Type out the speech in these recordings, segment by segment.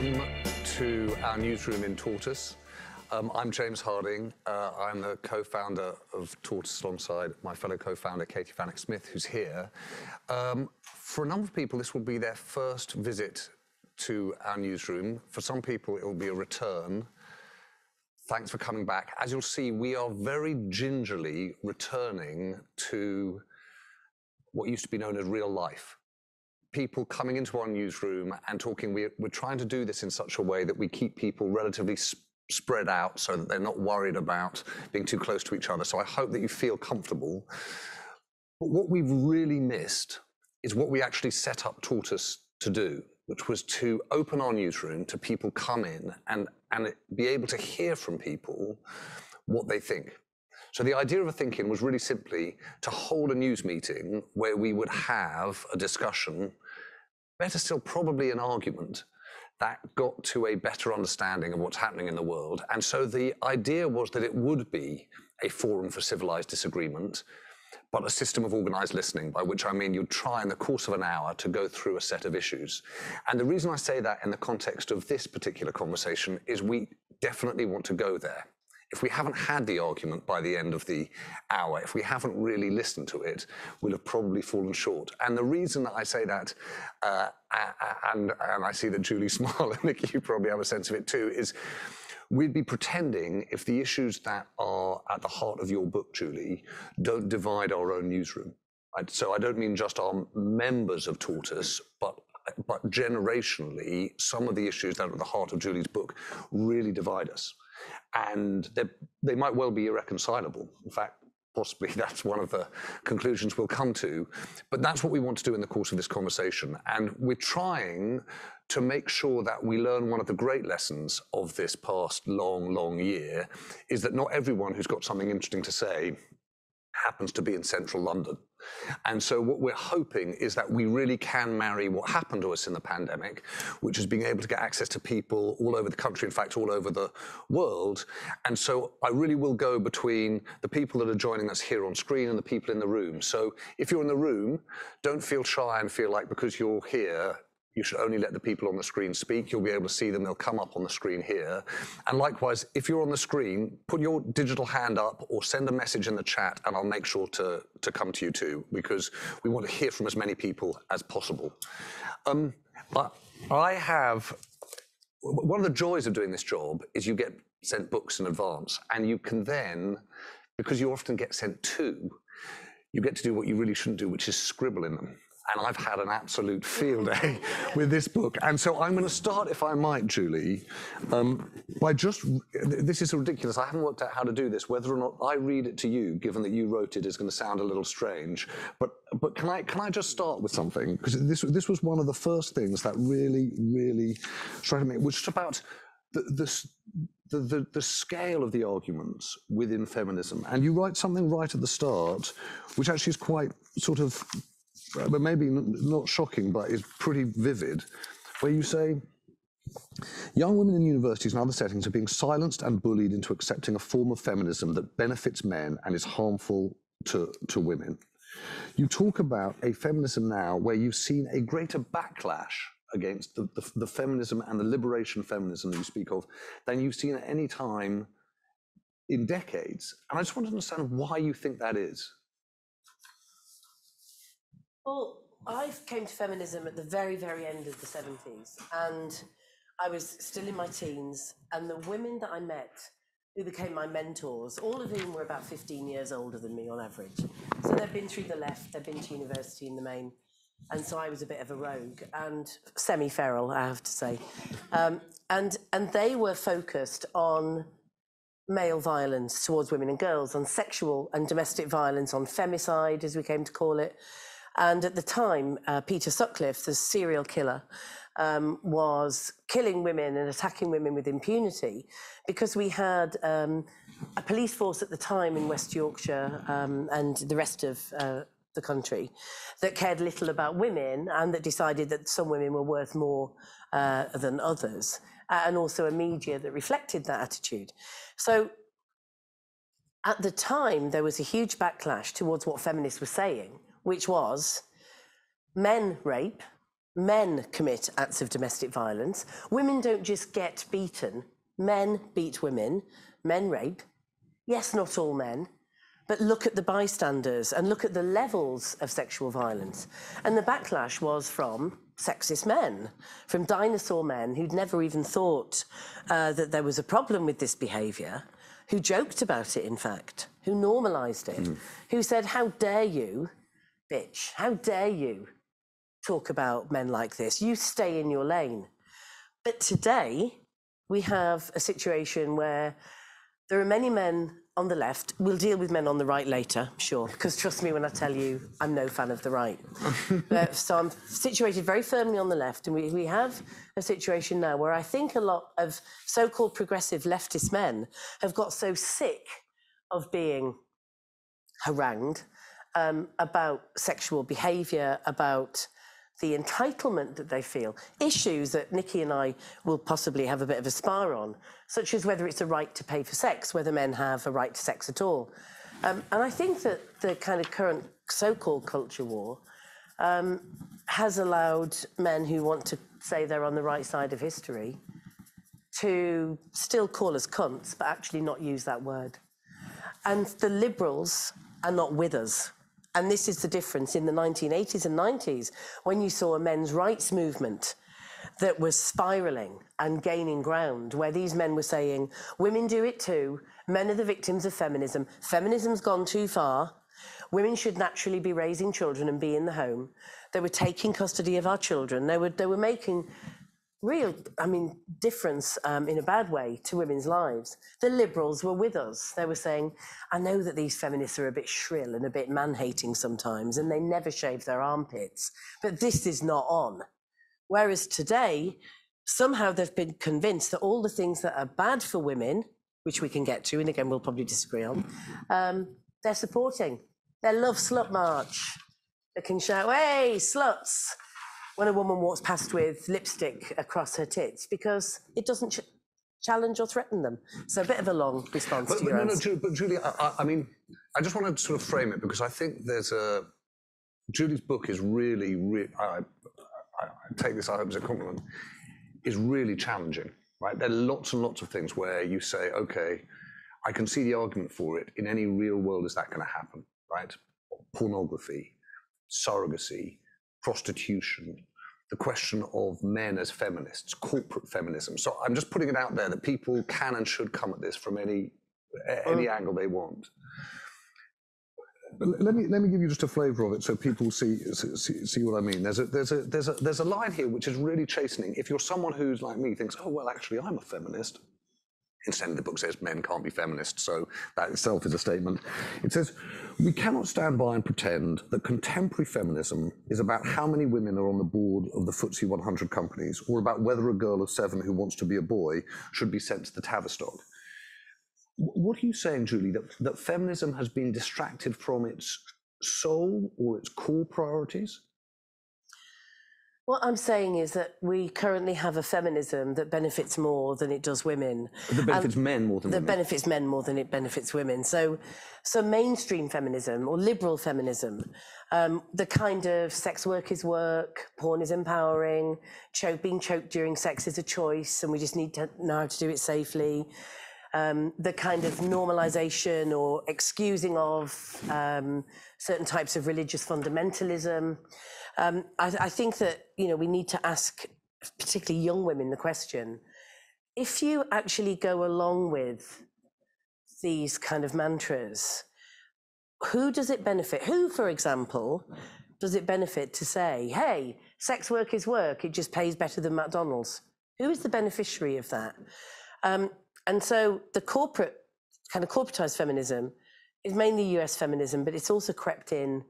Welcome to our newsroom in Tortoise. Um, I'm James Harding. Uh, I'm the co-founder of Tortoise alongside my fellow co-founder Katie Vanneck Smith, who's here. Um, for a number of people, this will be their first visit to our newsroom. For some people, it will be a return. Thanks for coming back. As you'll see, we are very gingerly returning to what used to be known as real life people coming into our newsroom and talking. We're, we're trying to do this in such a way that we keep people relatively sp- spread out so that they're not worried about being too close to each other. So I hope that you feel comfortable. But what we've really missed is what we actually set up Tortoise to do, which was to open our newsroom to people come in and, and be able to hear from people what they think. So the idea of a think-in was really simply to hold a news meeting where we would have a discussion, better still, probably an argument that got to a better understanding of what's happening in the world. And so the idea was that it would be a forum for civilized disagreement, but a system of organized listening, by which I mean you'd try in the course of an hour to go through a set of issues. And the reason I say that in the context of this particular conversation is we definitely want to go there if we haven't had the argument by the end of the hour, if we haven't really listened to it, we'll have probably fallen short. And the reason that I say that, uh, and, and I see that Julie smile, and Nick, you probably have a sense of it too, is we'd be pretending if the issues that are at the heart of your book, Julie, don't divide our own newsroom. So I don't mean just our members of Tortoise, but but generationally, some of the issues that are at the heart of Julie's book really divide us and they might well be irreconcilable. In fact, possibly that's one of the conclusions we'll come to. But that's what we want to do in the course of this conversation. And we're trying to make sure that we learn one of the great lessons of this past long, long year is that not everyone who's got something interesting to say happens to be in central London. And so what we're hoping is that we really can marry what happened to us in the pandemic, which is being able to get access to people all over the country, in fact, all over the world. And so I really will go between the people that are joining us here on screen and the people in the room. So if you're in the room, don't feel shy and feel like because you're here, you should only let the people on the screen speak. You'll be able to see them. They'll come up on the screen here. And likewise, if you're on the screen, put your digital hand up or send a message in the chat, and I'll make sure to, to come to you too, because we want to hear from as many people as possible. Um, I have one of the joys of doing this job is you get sent books in advance, and you can then, because you often get sent two, you get to do what you really shouldn't do, which is scribble in them and I've had an absolute field day with this book. And so I'm going to start, if I might, Julie, um, by just, this is ridiculous. I haven't worked out how to do this. Whether or not I read it to you, given that you wrote it, is going to sound a little strange. But but can I can I just start with something? Because this this was one of the first things that really really struck me, which is about the, the the, the, the, scale of the arguments within feminism. And you write something right at the start, which actually is quite sort of but maybe not shocking, but is pretty vivid, where you say, Young women in universities and other settings are being silenced and bullied into accepting a form of feminism that benefits men and is harmful to, to women. You talk about a feminism now where you've seen a greater backlash against the, the, the feminism and the liberation feminism that you speak of than you've seen at any time in decades. And I just want to understand why you think that is. Well, I came to feminism at the very, very end of the 70s, and I was still in my teens, and the women that I met who became my mentors, all of whom were about 15 years older than me on average. So they've been through the left, they've been to university in the main, and so I was a bit of a rogue and semi-feral, I have to say. Um, and, and they were focused on male violence towards women and girls, on sexual and domestic violence, on femicide, as we came to call it, and at the time, uh, Peter Sutcliffe, the serial killer, um, was killing women and attacking women with impunity because we had um, a police force at the time in West Yorkshire um, and the rest of uh, the country that cared little about women and that decided that some women were worth more uh, than others, and also a media that reflected that attitude. So at the time, there was a huge backlash towards what feminists were saying which was men rape, men commit acts of domestic violence. Women don't just get beaten, men beat women, men rape. Yes, not all men, but look at the bystanders and look at the levels of sexual violence. And the backlash was from sexist men, from dinosaur men who'd never even thought uh, that there was a problem with this behaviour, who joked about it, in fact, who normalised it, mm. who said, How dare you, bitch, how dare you talk about men like this? You stay in your lane. But today, we have a situation where there are many men on the left. We'll deal with men on the right later, sure, because trust me when I tell you, I'm no fan of the right. uh, so I'm situated very firmly on the left, and we, we have a situation now where I think a lot of so called progressive leftist men have got so sick of being harangued um, about sexual behaviour, about the entitlement that they feel, issues that Nichi and I will possibly have a bit of a spar on, such as whether it's a right to pay for sex, whether men have a right to sex at all. Um, and I think that the kind of current so called culture war um, has allowed men who want to say they're on the right side of history to still call us cunts, but actually not use that word. And the liberals are not with us. And this is the difference in the 1980s and 90s when you saw a men's rights movement that was spiraling and gaining ground, where these men were saying, women do it too, men are the victims of feminism, feminism's gone too far, women should naturally be raising children and be in the home. They were taking custody of our children, they were, they were making real, I mean, difference um, in a bad way to women's lives. The liberals were with us. They were saying, I know that these feminists are a bit shrill and a bit man hating sometimes, and they never shave their armpits, but this is not on. Whereas today, somehow they've been convinced that all the things that are bad for women, which we can get to, and again, we'll probably disagree on, um, they're supporting. They love Slut March. They can shout, hey, sluts when a woman walks past with lipstick across her tits because it doesn't ch- challenge or threaten them. So a bit of a long response but, to but your no, no, but Julie, I, I, mean, I just want to sort of frame it because I think there's a Julie's book is really, really. I, I, I take this I hope as a compliment. Is really challenging, right? There are lots and lots of things where you say, okay, I can see the argument for it. In any real world, is that going to happen, right? Pornography, surrogacy, prostitution, the question of men as feminists, corporate feminism. So I'm just putting it out there that people can and should come at this from any any mm. angle they want. Let me let me give you just a flavour of it, so people see, see, see what I mean. There's a there's a there's a there's a line here which is really chastening. If you're someone who's like me, thinks, oh well, actually, I'm a feminist, Instead, the book says men can't be feminists, so that itself is a statement. It says, We cannot stand by and pretend that contemporary feminism is about how many women are on the board of the FTSE 100 companies or about whether a girl of seven who wants to be a boy should be sent to the Tavistock. What are you saying, Julie, that, that feminism has been distracted from its soul or its core priorities? What I'm saying is that we currently have a feminism that benefits more than it does women. That benefits men more than that women. benefits men more than it benefits women. So, so mainstream feminism or liberal feminism, um, the kind of sex work is work, porn is empowering, choke, being choked during sex is a choice, and we just need to know how to do it safely. Um, the kind of normalization or excusing of um, certain types of religious fundamentalism. Um, I, I think that you know we need to ask, particularly young women, the question: if you actually go along with these kind of mantras, who does it benefit? Who, for example, does it benefit to say, "Hey, sex work is work; it just pays better than McDonald's"? Who is the beneficiary of that? Um, and so the corporate kind of corporatized feminism is mainly US feminism, but it's also crept in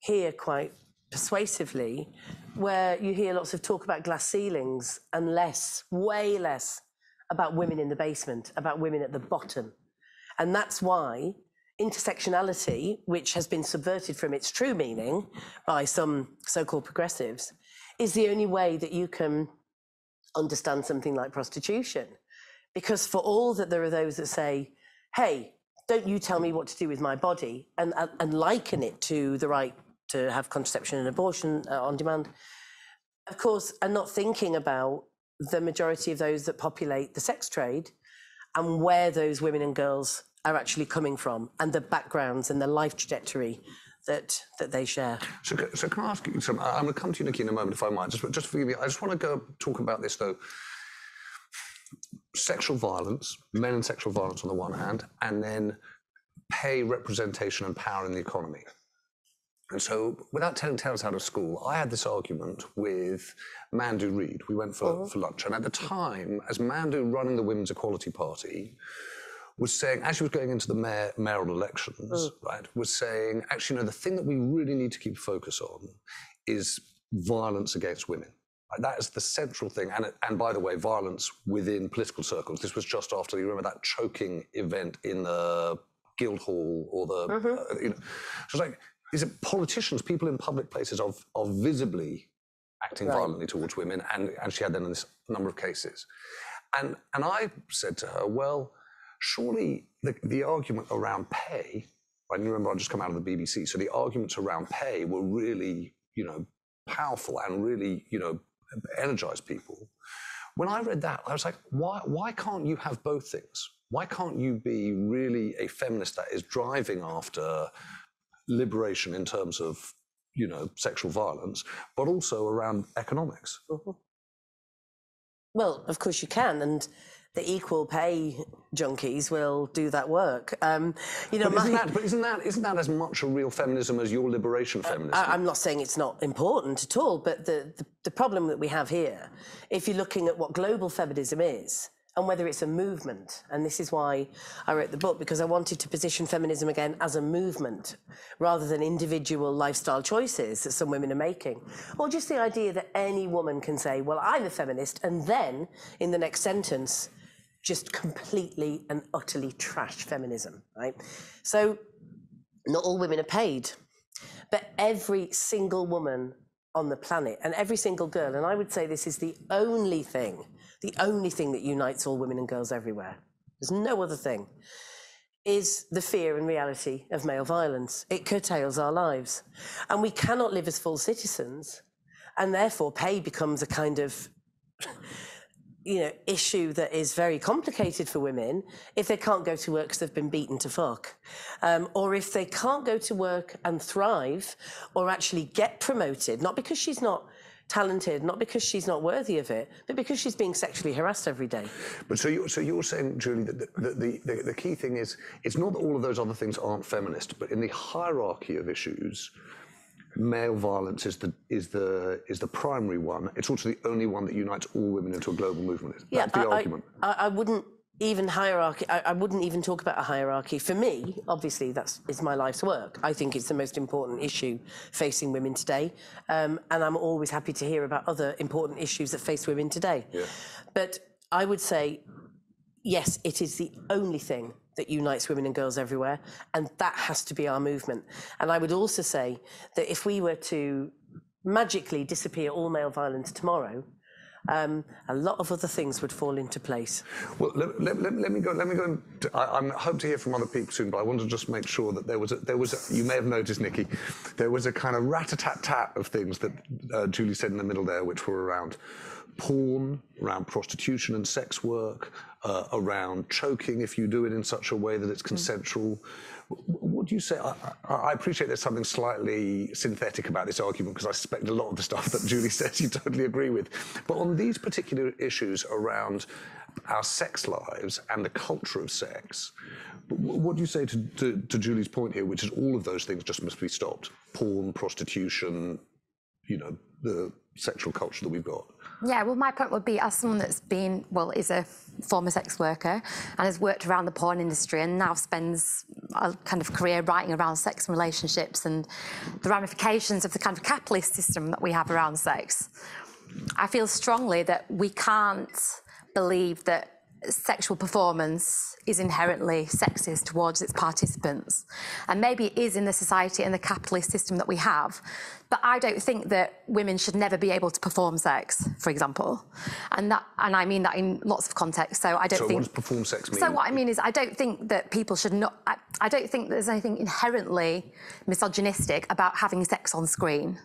here quite persuasively, where you hear lots of talk about glass ceilings and less, way less, about women in the basement, about women at the bottom. And that's why intersectionality, which has been subverted from its true meaning by some so called progressives, is the only way that you can understand something like prostitution. Because for all that there are those that say, hey, don't you tell me what to do with my body, and, and, and liken it to the right to have contraception and abortion uh, on demand. of course, are not thinking about the majority of those that populate the sex trade and where those women and girls are actually coming from and the backgrounds and the life trajectory that that they share. So, so can I ask you? I'm going to come to you, Nichi, in a moment, if I might. Just, just forgive me. I just want to go talk about this though. Sexual violence, men and sexual violence on the one hand, and then pay, representation, and power in the economy. And so, without telling tales out of school, I had this argument with Mandu Reid. We went for, mm-hmm. for lunch, and at the time, as Mandu running the Women's Equality Party, was saying, as she was going into the mayor, mayoral elections, mm. right, was saying, actually, no, the thing that we really need to keep focus on is violence against women. That is the central thing. And, and by the way, violence within political circles. This was just after, you remember that choking event in the Guildhall or the, mm-hmm. uh, you know. So it's like, is it politicians, people in public places are, are visibly acting right. violently towards women? And, and she had then in this number of cases. And, and I said to her, well, surely the, the argument around pay, I remember I just come out of the BBC, so the arguments around pay were really, you know, powerful and really, you know, energized people. When I read that, I was like, why, why can't you have both things? Why can't you be really a feminist that is driving after liberation in terms of, you know, sexual violence, but also around economics? Mm-hmm. Well, of course you can. And the equal pay junkies will do that work. Um, you know, but isn't, my, that, but isn't that isn't that as much a real feminism as your liberation feminism? I, am not saying it's not important at all, but the, the, the problem that we have here, if you're looking at what global feminism is, and whether it's a movement. And this is why I wrote the book, because I wanted to position feminism again as a movement rather than individual lifestyle choices that some women are making. Or just the idea that any woman can say, well, I'm a feminist, and then in the next sentence, just completely and utterly trash feminism, right? So, not all women are paid, but every single woman on the planet and every single girl, and I would say this is the only thing, the only thing that unites all women and girls everywhere. There's no other thing. Is the fear and reality of male violence. It curtails our lives. And we cannot live as full citizens, and therefore pay becomes a kind of you know, issue that is very complicated for women if they can't go to work because they've been beaten to fuck. Um, or if they can't go to work and thrive or actually get promoted, not because she's not talented, not because she's not worthy of it, but because she's being sexually harassed every day. But so you're, so you're saying, Julie, that the, the, the, the key thing is it's not that all of those other things aren't feminist, but in the hierarchy of issues, male violence is the is the is the primary one. It's also the only one that unites all women into a global movement. That's yeah, the I, argument. I, I, wouldn't even hierarchy. I, I, wouldn't even talk about a hierarchy. For me, obviously, that's is my life's work. I think it's the most important issue facing women today, um, and I'm always happy to hear about other important issues that face women today. Yeah. But I would say, yes, it is the only thing that unites women and girls everywhere. And that has to be our movement. And I would also say that if we were to magically disappear all male violence tomorrow, um, a lot of other things would fall into place. Well, let, let, let, let me go. Let me go. To, I, I, hope to hear from other people soon, but I want to just make sure that there was a, there was. A, you may have noticed, Nichi, there was a kind of rat a tat tat of things that uh, Julie said in the middle there, which were around porn, around prostitution and sex work, uh, around choking if you do it in such a way that it's hmm. consensual. Mm. What do you say? I, I, appreciate there's something slightly synthetic about this argument because I suspect a lot of the stuff that Julie says you totally agree with. But on these particular issues around our sex lives and the culture of sex, what do you say to, to, to Julie's point here, which is all of those things just must be stopped? Porn, prostitution, you know, the sexual culture that we've got. Yeah, well, my point would be as someone that's been, well, is a former sex worker and has worked around the porn industry and now spends a kind of career writing around sex and relationships and the ramifications of the kind of capitalist system that we have around sex. I feel strongly that we can't believe that sexual performance is inherently sexist towards its participants. And maybe it is in the society and the capitalist system that we have. But I don't think that women should never be able to perform sex, for example. And that and I mean that in lots of contexts. So I don't so think what does perform sex mean? So what I mean is I don't think that people should not I, I don't think there's anything inherently misogynistic about having sex on screen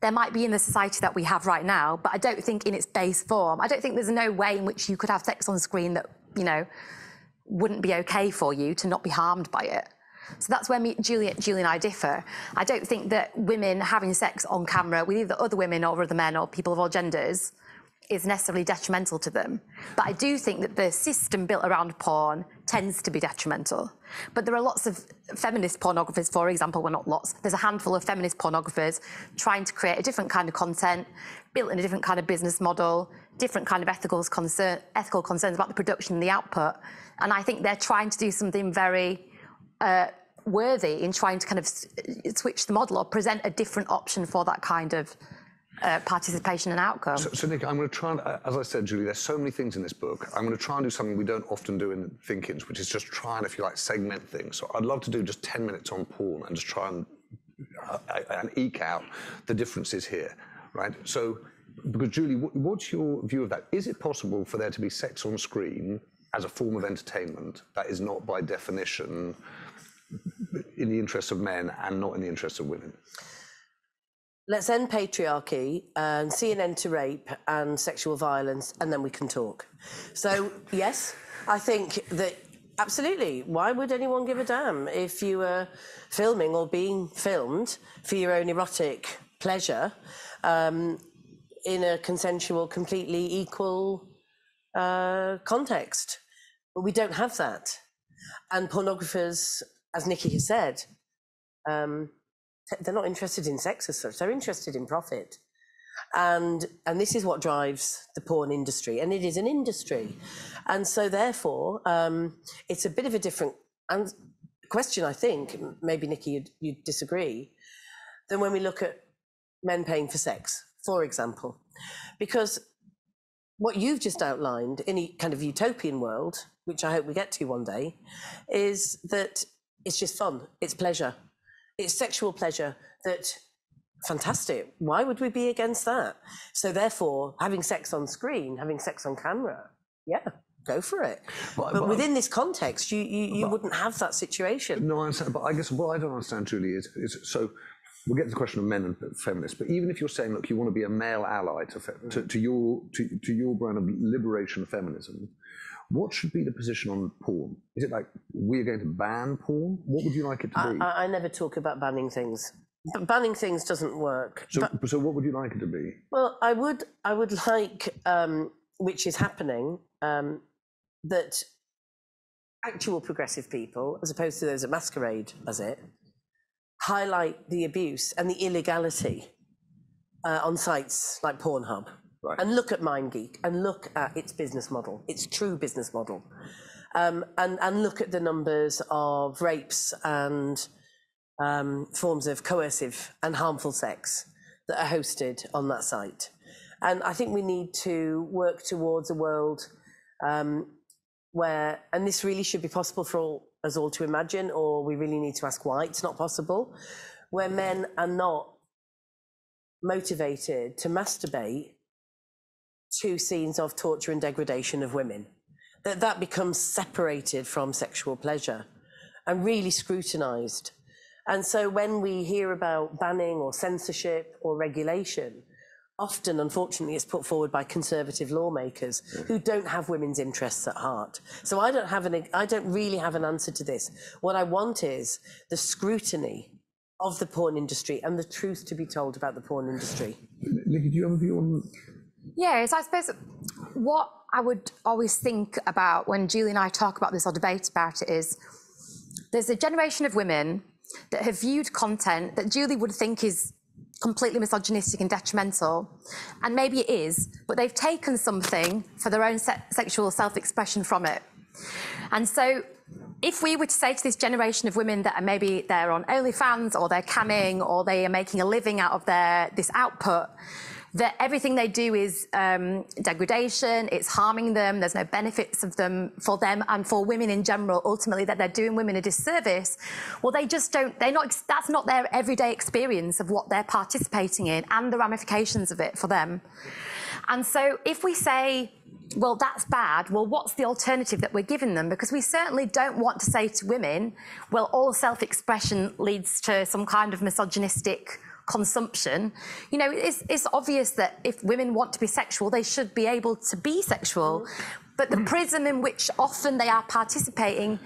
there might be in the society that we have right now, but I don't think in its base form. I don't think there's no way in which you could have sex on screen that, you know, wouldn't be okay for you to not be harmed by it. So that's where me, Julie, Julie and I differ. I don't think that women having sex on camera with either other women or other men or people of all genders is necessarily detrimental to them. But I do think that the system built around porn tends to be detrimental. But there are lots of feminist pornographers, for example, well, not lots, there's a handful of feminist pornographers trying to create a different kind of content, built in a different kind of business model, different kind of ethical, concern, ethical concerns about the production and the output. And I think they're trying to do something very uh, worthy in trying to kind of switch the model or present a different option for that kind of uh, participation and outcome. So, so, Nick, I'm going to try and, as I said, Julie, there's so many things in this book. I'm going to try and do something we don't often do in thinkings, which is just try and, if you like, segment things. So I'd love to do just 10 minutes on porn and just try and, uh, and eke out the differences here, right? So, because Julie, what's your view of that? Is it possible for there to be sex on screen as a form of entertainment that is not by definition in the interests of men and not in the interests of women? Let's end patriarchy and see an end to rape and sexual violence, and then we can talk. So, yes, I think that absolutely. Why would anyone give a damn if you were filming or being filmed for your own erotic pleasure um, in a consensual, completely equal uh, context? But we don't have that. And pornographers, as Nichi has said, um, they're not interested in sex as such. They're interested in profit. And, and this is what drives the porn industry. And it is an industry. And so, therefore, um, it's a bit of a different question, I think. Maybe, Nichi, you'd, you'd disagree. Than when we look at men paying for sex, for example. Because what you've just outlined in a kind of utopian world, which I hope we get to one day, is that it's just fun, it's pleasure it's sexual pleasure that fantastic. Why would we be against that? So therefore, having sex on screen, having sex on camera, yeah, go for it. But, but, but within this context, you you, you wouldn't have that situation. No, I understand. But I guess what I don't understand, Julie, is, is so. We'll get to the question of men and feminists, but even if you're saying, look, you want to be a male ally to, to, to your to, to your brand of liberation feminism, what should be the position on porn? Is it like we're going to ban porn? What would you like it to be? I, I never talk about banning things. But banning things doesn't work. So, but, so what would you like it to be? Well, I would, I would like, um, which is happening, um, that actual progressive people, as opposed to those at masquerade as it, highlight the abuse and the illegality uh, on sites like Pornhub. Right. And look at MindGeek and look at its business model, its true business model. Um, and, and look at the numbers of rapes and um, forms of coercive and harmful sex that are hosted on that site. And I think we need to work towards a world um, where, and this really should be possible for all, us all to imagine, or we really need to ask why it's not possible, where men are not motivated to masturbate two scenes of torture and degradation of women, that that becomes separated from sexual pleasure and really scrutinized. And so when we hear about banning or censorship or regulation, often, unfortunately, it's put forward by conservative lawmakers who don't have women's interests at heart. So I don't have an, I don't really have an answer to this. What I want is the scrutiny of the porn industry and the truth to be told about the porn industry. Nichi, do you have a view on yeah, so I suppose what I would always think about when Julie and I talk about this or debate about it is there's a generation of women that have viewed content that Julie would think is completely misogynistic and detrimental, and maybe it is, but they've taken something for their own se- sexual self expression from it. And so, if we were to say to this generation of women that are maybe they're on OnlyFans or they're camming or they are making a living out of their this output, that everything they do is um, degradation, it's harming them, there's no benefits of them for them and for women in general, ultimately, that they're doing women a disservice. Well, they just don't, they're not, that's not their everyday experience of what they're participating in and the ramifications of it for them. And so if we say, well, that's bad. Well, what's the alternative that we're giving them? Because we certainly don't want to say to women, well, all self expression leads to some kind of misogynistic consumption. You know, it's, it's obvious that if women want to be sexual, they should be able to be sexual. Mm-hmm. But the mm-hmm. prism in which often they are participating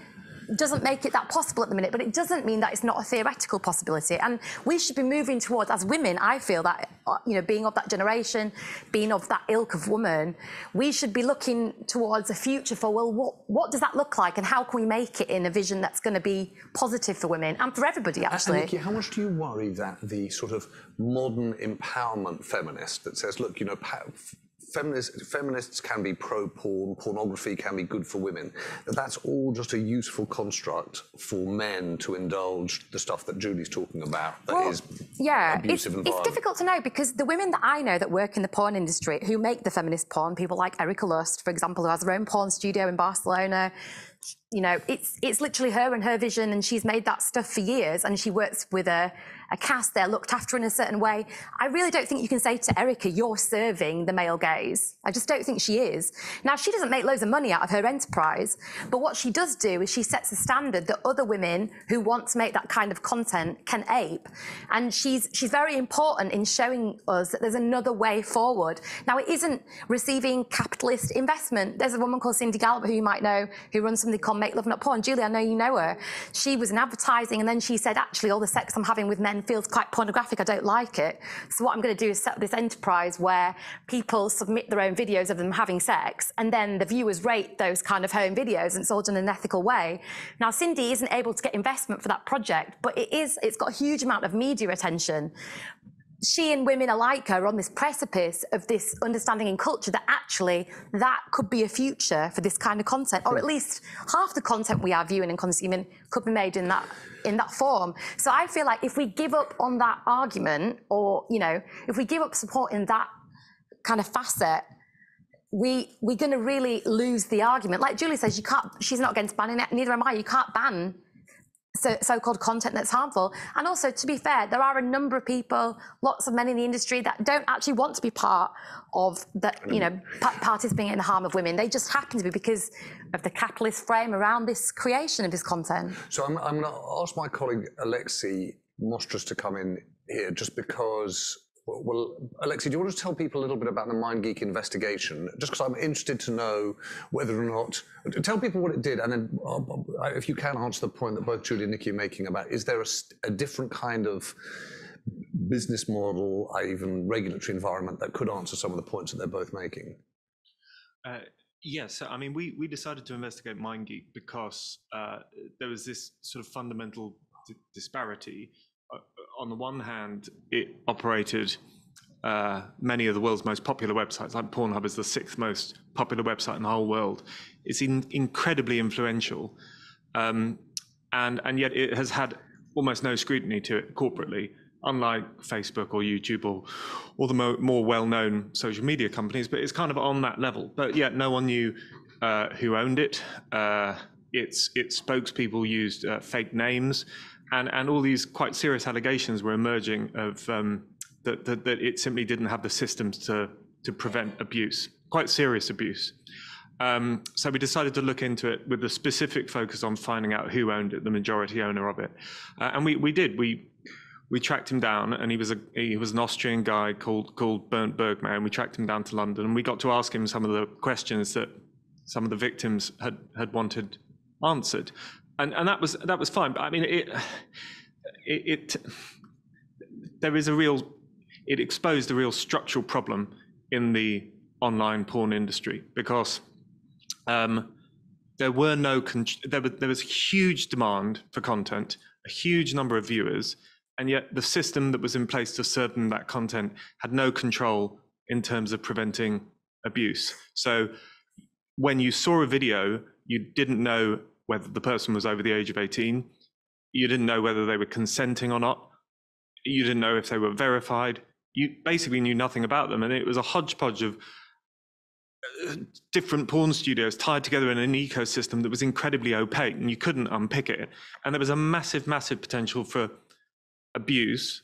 doesn't make it that possible at the minute, but it doesn't mean that it's not a theoretical possibility. And we should be moving towards, as women, I feel that, uh, you know, being of that generation, being of that ilk of woman, we should be looking towards a future for, well, what, what does that look like and how can we make it in a vision that's going to be positive for women and for everybody, actually? And Nichi, how much do you worry that the sort of modern empowerment feminist that says, look, you know, feminists, feminists can be pro porn, pornography can be good for women, that that's all just a useful construct for men to indulge the stuff that Julie's talking about that Well, is yeah, it's, abusive and it's difficult to know because the women that I know that work in the porn industry who make the feminist porn, people like Erika Lust, for example, who has her own porn studio in Barcelona. You know, it's it's literally her and her vision, and she's made that stuff for years, and she works with a, a cast. They're looked after in a certain way. I really don't think you can say to Erika, "You're serving the male gaze." I just don't think she is. Now, she doesn't make loads of money out of her enterprise, but what she does do is she sets a standard that other women who want to make that kind of content can ape, and she's she's very important in showing us that there's another way forward. Now, it isn't receiving capitalist investment. There's a woman called Cindy Gallop who you might know who runs something called Make Love Not Porn. Julie, I know you know her. She was in advertising, and then she said, actually, all the sex I'm having with men feels quite pornographic. I don't like it. So what I'm going to do is set up this enterprise where people submit their own videos of them having sex, and then the viewers rate those kind of home videos, and it's all done in an ethical way. Now, Cindy isn't able to get investment for that project, but it is. It's got a huge amount of media attention she and women alike are on this precipice of this understanding in culture that actually that could be a future for this kind of content, or at hmm. least half the content we are viewing and consuming could be made in that in that form. So I feel like if we give up on that argument, or you know, if we give up supporting that kind of facet, we we're going to really lose the argument. Like Julie says, you can't. She's not against banning it. Neither am I. You can't ban so, so-called content that's harmful. And also, to be fair, there are a number of people, lots of men in the industry that don't actually want to be part of the, you know, pa- participating in the harm of women. They just happen to be because of the capitalist frame around this creation of this content. So I'm, I'm going to ask my colleague Alexi Mostrous to come in here just because. Well, Alexi, do you want to tell people a little bit about the MindGeek investigation? Just because I'm interested to know whether or not. Tell people what it did, and then uh, if you can answer the point that both Julie and Nichi are making about is there a, a different kind of business model, even regulatory environment that could answer some of the points that they're both making? Uh, yes, I mean, we, we decided to investigate MindGeek because uh, there was this sort of fundamental di- disparity. On the one hand, it operated uh, many of the world's most popular websites, like Pornhub is the sixth most popular website in the whole world. It's in, incredibly influential, um, and and yet it has had almost no scrutiny to it corporately, unlike Facebook or YouTube or all the mo- more well-known social media companies. But it's kind of on that level. But yet no one knew uh, who owned it. Uh, its its spokespeople used uh, fake names, and and all these quite serious allegations were emerging of. Um, that, that, that it simply didn't have the systems to, to prevent abuse, quite serious abuse. Um, so we decided to look into it with a specific focus on finding out who owned it, the majority owner of it, uh, and we, we did. We we tracked him down, and he was a he was an Austrian guy called called Bernd Bergmair. And we tracked him down to London, and we got to ask him some of the questions that some of the victims had had wanted answered, and and that was that was fine. But I mean, it it, it there is a real it exposed a real structural problem in the online porn industry because um, there were no con- there, was, there was huge demand for content, a huge number of viewers, and yet the system that was in place to serve them that content had no control in terms of preventing abuse. So when you saw a video, you didn't know whether the person was over the age of 18, you didn't know whether they were consenting or not, you didn't know if they were verified, you basically knew nothing about them, and it was a hodgepodge of uh, different porn studios tied together in an ecosystem that was incredibly opaque and you couldn't unpick it. And there was a massive, massive potential for abuse,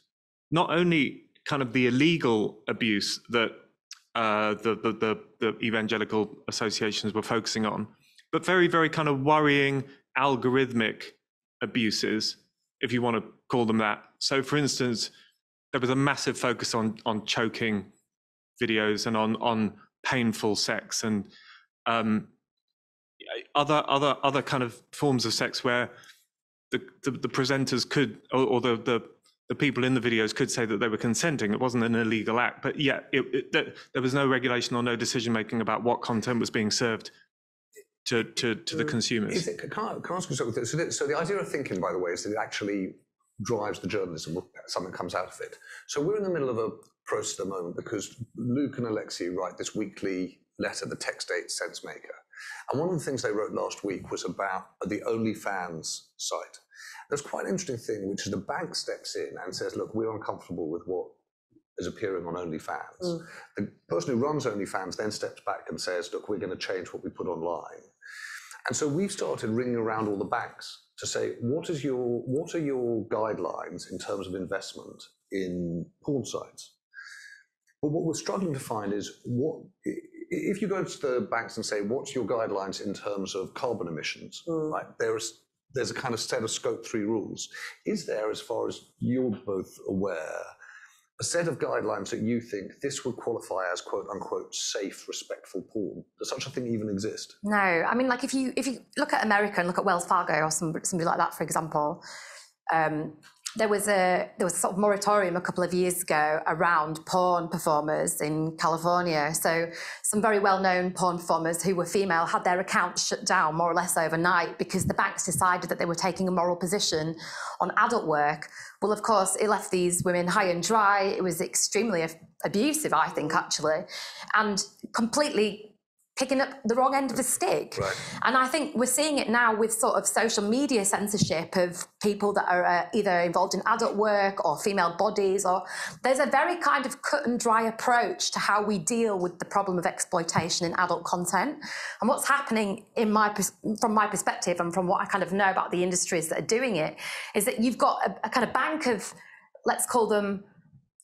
not only kind of the illegal abuse that uh, the, the, the, the evangelical associations were focusing on, but very, very kind of worrying algorithmic abuses, if you want to call them that. So, for instance, there was a massive focus on on choking videos and on on painful sex and um, other other other kind of forms of sex where the the, the presenters could or, or, the the the people in the videos could say that they were consenting. It wasn't an illegal act, but yet it, it, there was no regulation or no decision making about what content was being served to to, to the consumers. It, can, I, can I ask you something? So the, so the idea of think-in, by the way, is that it actually drives the journalism. Something comes out of it. So we're in the middle of a process at the moment because Luke and Alexi write this weekly letter, the Text Date Sense Maker. And one of the things they wrote last week was about the OnlyFans site. There's quite an interesting thing, which is the bank steps in and says, look, we're uncomfortable with what is appearing on OnlyFans. Mm. The person who runs OnlyFans then steps back and says, look, we're going to change what we put online. And so we've started ringing around all the banks to say, what is your what are your guidelines in terms of investment in porn sites? But what we're struggling to find is what if you go to the banks and say, what's your guidelines in terms of carbon emissions? Mm. Right, there's there's a kind of set of scope three rules. Is there, as far as you're both aware, a set of guidelines that you think this would qualify as quote unquote safe, respectful porn? Does such a thing even exist? No, I mean, like if you if you look at America and look at Wells Fargo or somebody, somebody like that, for example, um, there was a there was a sort of moratorium a couple of years ago around porn performers in California. So some very well-known porn performers who were female had their accounts shut down more or less overnight because the banks decided that they were taking a moral position on adult work. Well, of course, it left these women high and dry. It was extremely abusive, I think, actually, and completely picking up the wrong end of the stick. Right. And I think we're seeing it now with sort of social media censorship of people that are uh, either involved in adult work or female bodies, or there's a very kind of cut and dry approach to how we deal with the problem of exploitation in adult content. And what's happening in my from my perspective and from what I kind of know about the industries that are doing it is that you've got a, a kind of bank of let's call them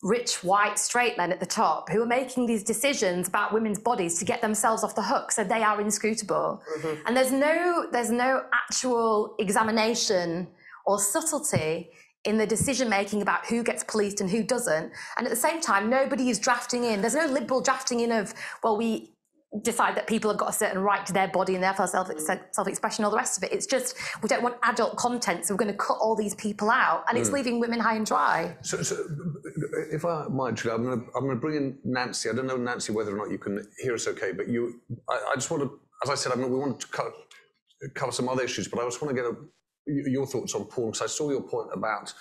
rich white straight men at the top who are making these decisions about women's bodies to get themselves off the hook so they are inscrutable mm-hmm. and there's no there's no actual examination or subtlety in the decision making about who gets policed and who doesn't and at the same time nobody is drafting in there's no liberal drafting in of well we decide that people have got a certain right to their body and therefore self self expression, all the rest of it. It's just we don't want adult content, so we're going to cut all these people out, and mm. it's leaving women high and dry. So, so if I might, to I'm going to bring in Nancy. I don't know Nancy whether or not you can hear us okay, but you, I, I just want to, as I said, I mean, we want to cut, cover some other issues, but I just want to get a, your thoughts on porn because I saw your point about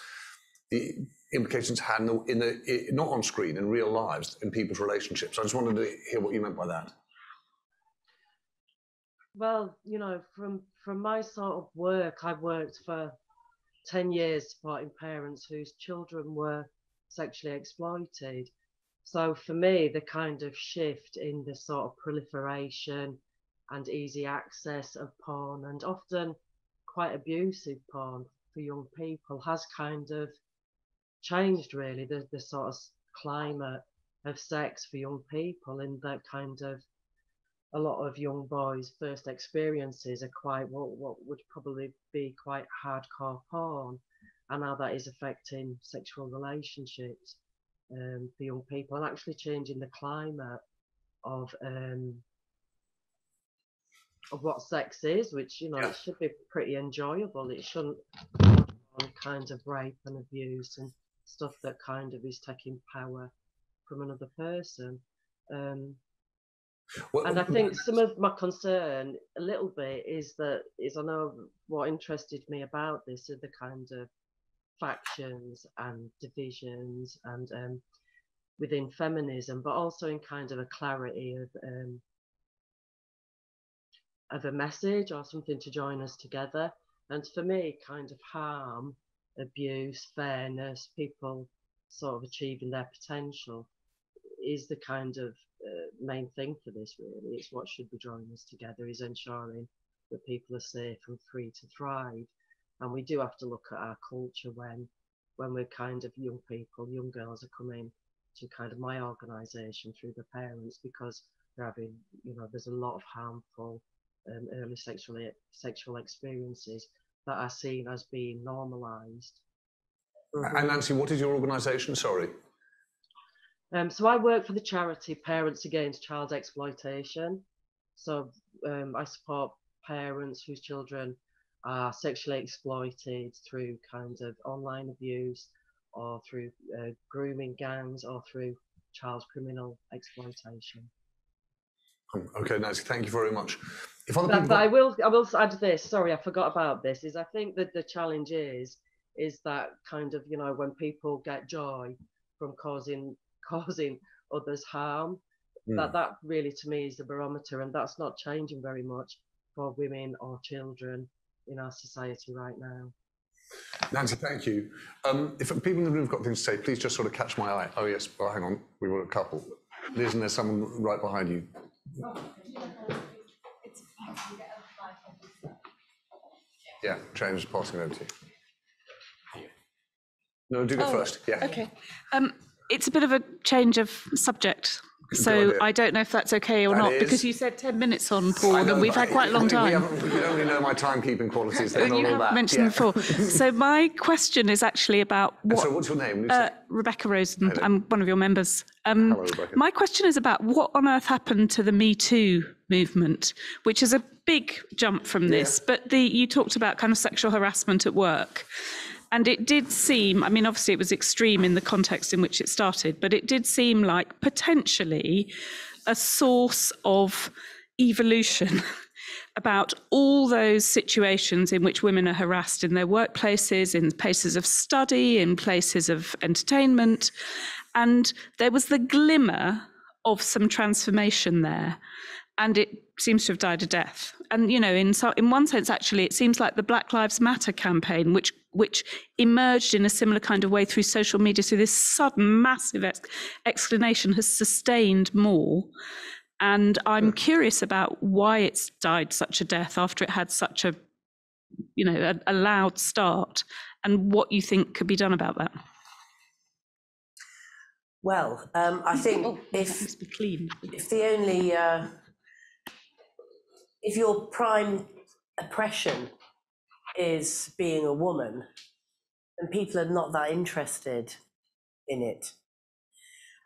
the implications had in the, in the, not on screen in real lives in people's relationships. I just wanted to hear what you meant by that. Well, you know, from from my sort of work, I've worked for ten years supporting parents whose children were sexually exploited. So for me, the kind of shift in the sort of proliferation and easy access of porn and often quite abusive porn for young people has kind of changed really the, the sort of climate of sex for young people in that kind of a lot of young boys' first experiences are quite what, what would probably be quite hardcore porn, and how that is affecting sexual relationships um, for young people and actually changing the climate of um, of what sex is, which you know yeah. it should be pretty enjoyable. It shouldn't on kinds of rape and abuse and stuff that kind of is taking power from another person. Um, well, and I think some of my concern a little bit is that is I know what interested me about this are the kind of factions and divisions and um, within feminism, but also in kind of a clarity of um, of a message or something to join us together. And for me, kind of harm, abuse, fairness, people sort of achieving their potential is the kind of uh, main thing for this really. It's what should be drawing us together is ensuring that people are safe and free to thrive. And we do have to look at our culture when when we're kind of young people, young girls are coming to kind of my organisation through the parents because they're having, you know, there's a lot of harmful um, early sexual sexual experiences that are seen as being normalised And Nancy, what is your organisation? Sorry. Um, so I work for the charity Parents Against Child Exploitation. So um, I support parents whose children are sexually exploited through kinds of online abuse or through uh, grooming gangs or through child criminal exploitation. Okay, Nancy, thank you very much. If other But, people, but I will I will add this. Sorry, I forgot about this. Is I think that the challenge is is that kind of you know when people get joy from causing causing others harm, Hmm. that that really to me is the barometer, and that's not changing very much for women or children in our society right now. Nancy, thank you. Um, if people in the room have got things to say, please just sort of catch my eye. Oh yes, oh, hang on, we were a couple. Liz, and there's someone right behind you. Yeah, James, passing it over to you. No, do go Oh, first. Yeah. Okay. Um, it's a bit of a change of subject. So. I don't know if that's okay or That not, is- because you said 10 minutes on, Paul, know, and we've had quite a long we- we time. haven't- You only know my timekeeping qualities. They're not You all have mentioned yeah. before. So my question is actually about what so, what's your name? Uh, Rebecca Rosen, Hello. I'm one of your members. Um, Hello, Rebecca. My question is about what on earth happened to the Me Too movement, which is a big jump from this. But the you talked about kind of sexual harassment at work. And it did seem, I mean, obviously it was extreme in the context in which it started, but it did seem like potentially a source of evolution about all those situations in which women are harassed in their workplaces, in places of study, in places of entertainment. And there was the glimmer of some transformation there. And it seems to have died a death. And you know, in so, in one sense, actually, it seems like the Black Lives Matter campaign, which which emerged in a similar kind of way through social media, So this sudden massive ex- exclamation, has sustained more. And I'm curious about why it's died such a death after it had such a, you know, a, a loud start, and what you think could be done about that. Well, um, I think Oh, if be clean. if the only uh, if your prime oppression is being a woman, and people are not that interested in it.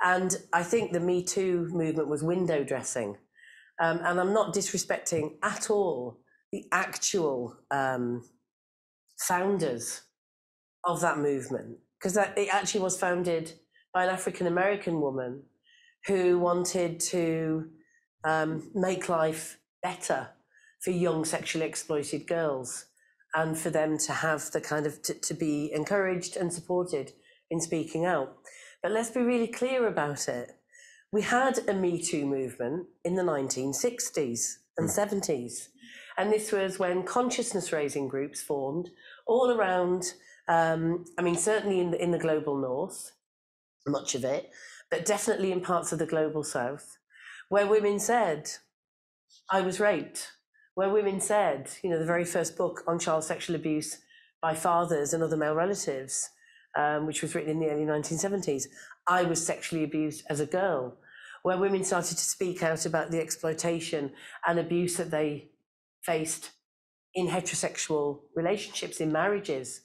And I think the Me Too movement was window dressing. Um, and I'm not disrespecting at all the actual um, founders of that movement, because it actually was founded by an African American woman who wanted to um, make life better for young sexually exploited girls and for them to have the kind of to, to be encouraged and supported in speaking out. But let's be really clear about it. We had a Me Too movement in the 1960s and 70s. And this was when consciousness raising groups formed all around, um, I mean, certainly in the, in the global north, much of it, but definitely in parts of the global south, where women said, I was raped, where women said, you know, the very first book on child sexual abuse by fathers and other male relatives, um, which was written in the early 1970s, I was sexually abused as a girl, where women started to speak out about the exploitation and abuse that they faced in heterosexual relationships, in marriages,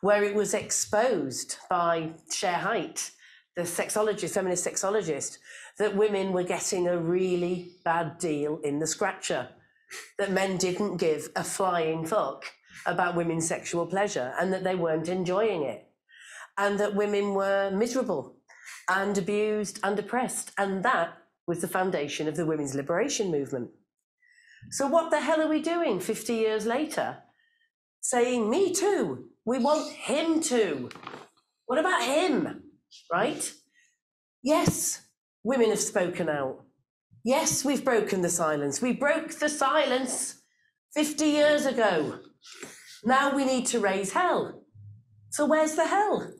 where it was exposed by Shere Hite, the sexologist, feminist sexologist, that women were getting a really bad deal in the scratcher, that men didn't give a flying fuck about women's sexual pleasure and that they weren't enjoying it, and that women were miserable and abused and oppressed. And that was the foundation of the women's liberation movement. So, what the hell are we doing 50 years later? Saying, Me too, we want him to. What about him? Right? Yes, women have spoken out. Yes, we've broken the silence. We broke the silence 50 years ago. Now we need to raise hell. So, where's the hell?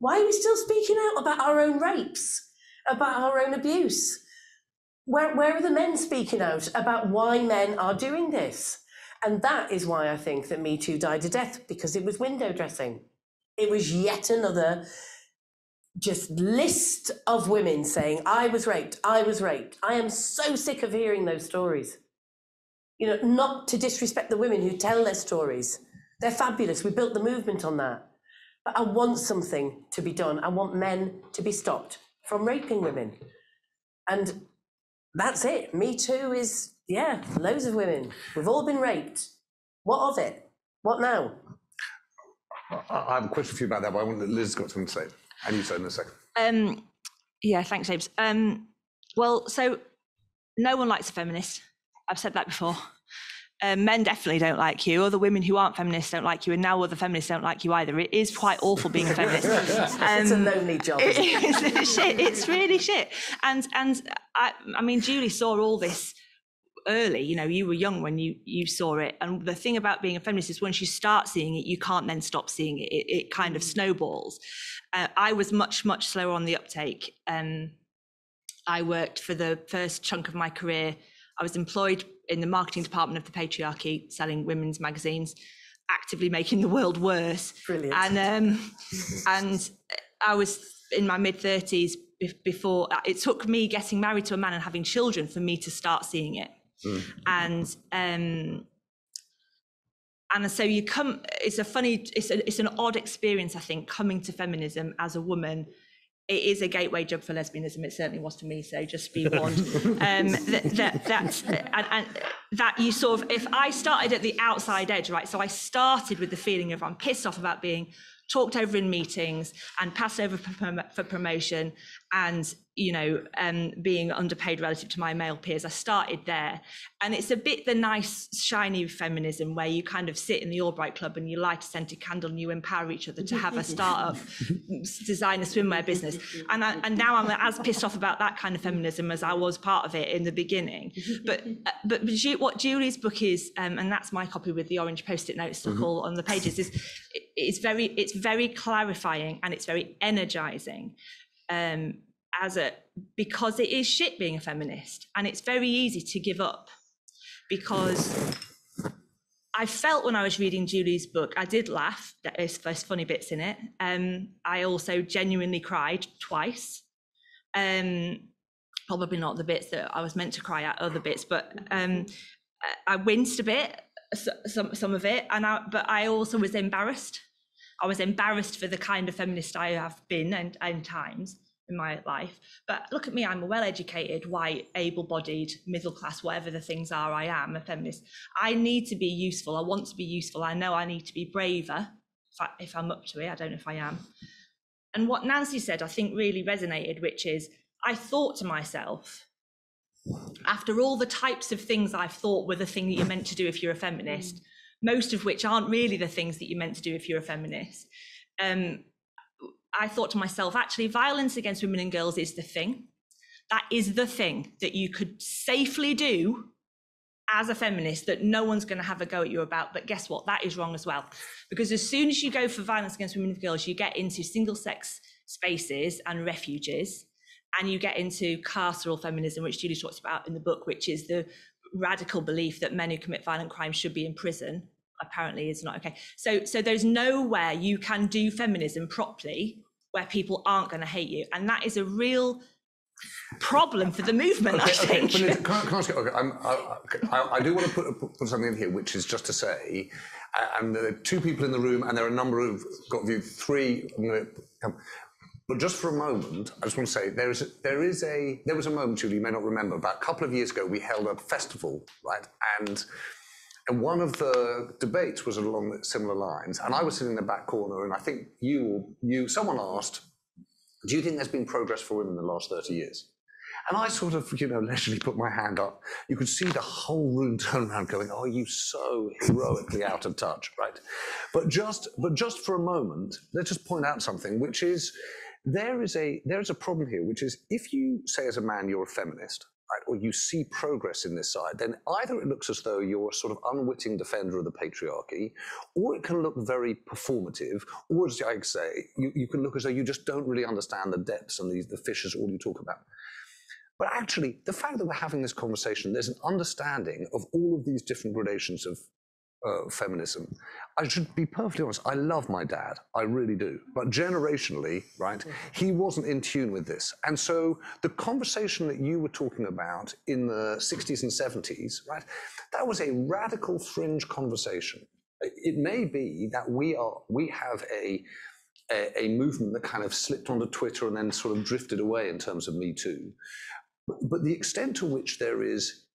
Why are we still speaking out about our own rapes, about our own abuse? Where, where are the men speaking out about why men are doing this? And that is why I think that Me Too died a death because it was window dressing. It was yet another just list of women saying, I was raped, I was raped. I am so sick of hearing those stories. You know, not to disrespect the women who tell their stories. They're fabulous. We built the movement on that. but I want something to be done. I want men to be stopped from raping women. And that's it. Me Too is, yeah, loads of women. We've all been raped. What of it? What now? I have a question for you about that, but I want Liz got something to say. And you say in a second. Um, yeah, thanks, James. Um, well, so no one likes a feminist. I've said that before. Um, men definitely don't like you. Other women who aren't feminists don't like you, and now other feminists don't like you either. It is quite awful being a feminist. it's a Um, lonely job. it isn't it? is shit. It's really shit. And and I, I mean, Julie saw all this early. You know, you were young when you you saw it. And the thing about being a feminist is once you start seeing it, you can't then stop seeing it. It, it kind of snowballs. Uh, I was much much slower on the uptake. Um, I worked for the first chunk of my career. I was employed in the marketing department of the patriarchy, selling women's magazines, actively making the world worse. Brilliant. And um, and I was in my mid thirties before it took me getting married to a man and having children for me to start seeing it. And um, and so you come. It's a funny. It's a, it's an odd experience, I think, coming to feminism as a woman. It is a gateway drug for lesbianism. It certainly was to me. So just be warned. um, that that that and, and that you sort of. If I started at the outside edge, right? So I started with the feeling of I'm pissed off about being talked over in meetings and passed over for, prom- for promotion and you know um, being underpaid relative to my male peers i started there. And it's a bit the nice shiny feminism where you kind of sit in the AllBright club and you light a scented candle and you empower each other to have a startup design a swimwear business. And, I, and now i'm as pissed off about that kind of feminism as i was part of it in the beginning. But uh, but, what julie's book is um, and that's my copy with the orange post-it notes stuck all on the pages is it's very it's very clarifying and it's very energizing um, as a because it is shit being a feminist and it's very easy to give up because I felt when I was reading Julie's book, I did laugh. There's, there's funny bits in it. Um, I also genuinely cried twice. Um, probably not the bits that I was meant to cry at, other bits, but um, I winced a bit, some some of it, and I, but I also was embarrassed. I was embarrassed for the kind of feminist I have been and, and times in my life. But look at me, I'm a well educated, white, able bodied, middle class, whatever the things are, I am a feminist. I need to be useful. I want to be useful. I know I need to be braver if, I, if I'm up to it. I don't know if I am. And what Nancy said, I think really resonated, which is I thought to myself, after all the types of things I've thought were the thing that you're meant to do if you're a feminist, most of which aren't really the things that you're meant to do if you're a feminist. Um, I thought to myself, actually, violence against women and girls is the thing. That is the thing that you could safely do as a feminist that no one's going to have a go at you about. But guess what? That is wrong as well. Because as soon as you go for violence against women and girls, you get into single sex spaces and refuges, and you get into carceral feminism, which Julie talks about in the book, which is the radical belief that men who commit violent crimes should be in prison. Apparently, is not okay. So, so there's nowhere you can do feminism properly where people aren't going to hate you, and that is a real problem for the movement. I Okay, okay, think. but can, I, can I ask you, okay, I'm, I, I, I do want to put, put, something in here, which is just to say, and there are two people in the room, and there are a number of got view three. I'm going to come. But just for a moment, I just want to say there is a, there is a there was a moment, Julie, you may not remember, about a couple of years ago, we held a festival, right, and. And one of the debates was along similar lines, and I was sitting in the back corner, and I think you, you, someone asked, "Do you think there's been progress for women in the last thirty years?" And I sort of, you know, leisurely put my hand up. You could see the whole room turn around going, oh, you so heroically out of touch, right? But just, but just for a moment, let's just point out something, which is there is a, there is a problem here, which is if you say as a man you're a feminist, right, or you see progress in this side, then either it looks as though you're a sort of unwitting defender of the patriarchy, or it can look very performative, or as I say, you, you can look as though you just don't really understand the depths and the, the fishes, all you talk about. But actually, the fact that we're having this conversation, there's an understanding of all of these different gradations of uh, feminism. I should be perfectly honest, I love my dad, I really do. But generationally, right, he wasn't in tune with this. And so the conversation that you were talking about in the 60s and 70s, right, that was a radical fringe conversation. It may be that we are we have a a, a movement that kind of slipped onto Twitter and then sort of drifted away in terms of Me Too. But, but the extent to which there is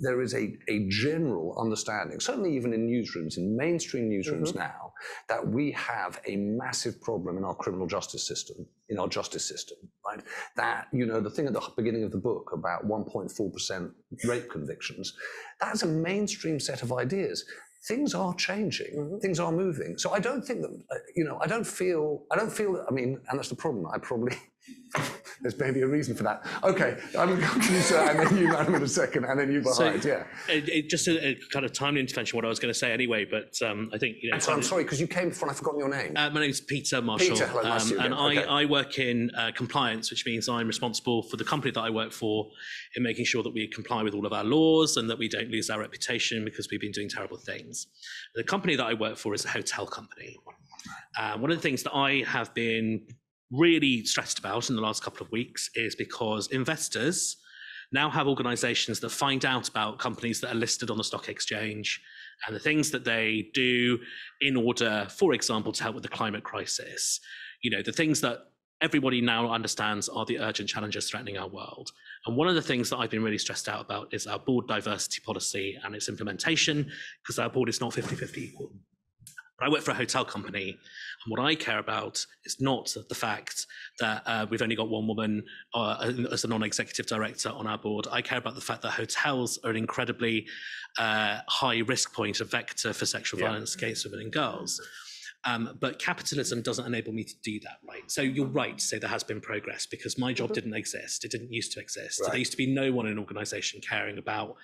there is a, a general understanding, certainly even in newsrooms, in mainstream newsrooms now, that we have a massive problem in our criminal justice system, in our justice system, right? That, you know, the thing at the beginning of the book about 1.4% rape convictions, that's a mainstream set of ideas. Things are changing, things are moving. So I don't think that, uh, you know, I don't feel, I don't feel, I mean, and that's the problem. I probably, there's maybe a reason for that. Okay, I'm going to come to you, sir, and then you, Madam, in a second, and then you behind, yeah. It, it, just a, a kind of timely intervention, what I was going to say anyway, but um, I think, you know. So I'm sorry, because you came before and I've forgotten your name. Uh, my name's Peter Marshall. Peter, hello, nice you and. I. I work in uh, compliance, which means I'm responsible for the company that I work for in making sure that we comply with all of our laws and that we don't lose our reputation because we've been doing terrible things. The company that I work for is a hotel company. Uh, one of the things that I have been really stressed about in the last couple of weeks is because investors now have organizations that find out about companies that are listed on the stock exchange and the things that they do in order, for example, to help with the climate crisis. You know, the things that everybody now understands are the urgent challenges threatening our world. And one of the things that I've been really stressed out about is our board diversity policy and its implementation, because our board is not 50 50 equal. I work for a hotel company, and what I care about is not the fact that uh, we've only got one woman uh, as a non-executive director on our board. I care about the fact that hotels are an incredibly uh, high risk point, a vector for sexual Yeah. violence against women and girls. Um, but capitalism doesn't enable me to do that, right? So you're right to say there has been progress because my job didn't exist. It didn't used to exist. Right. There used to be no one in an organization caring about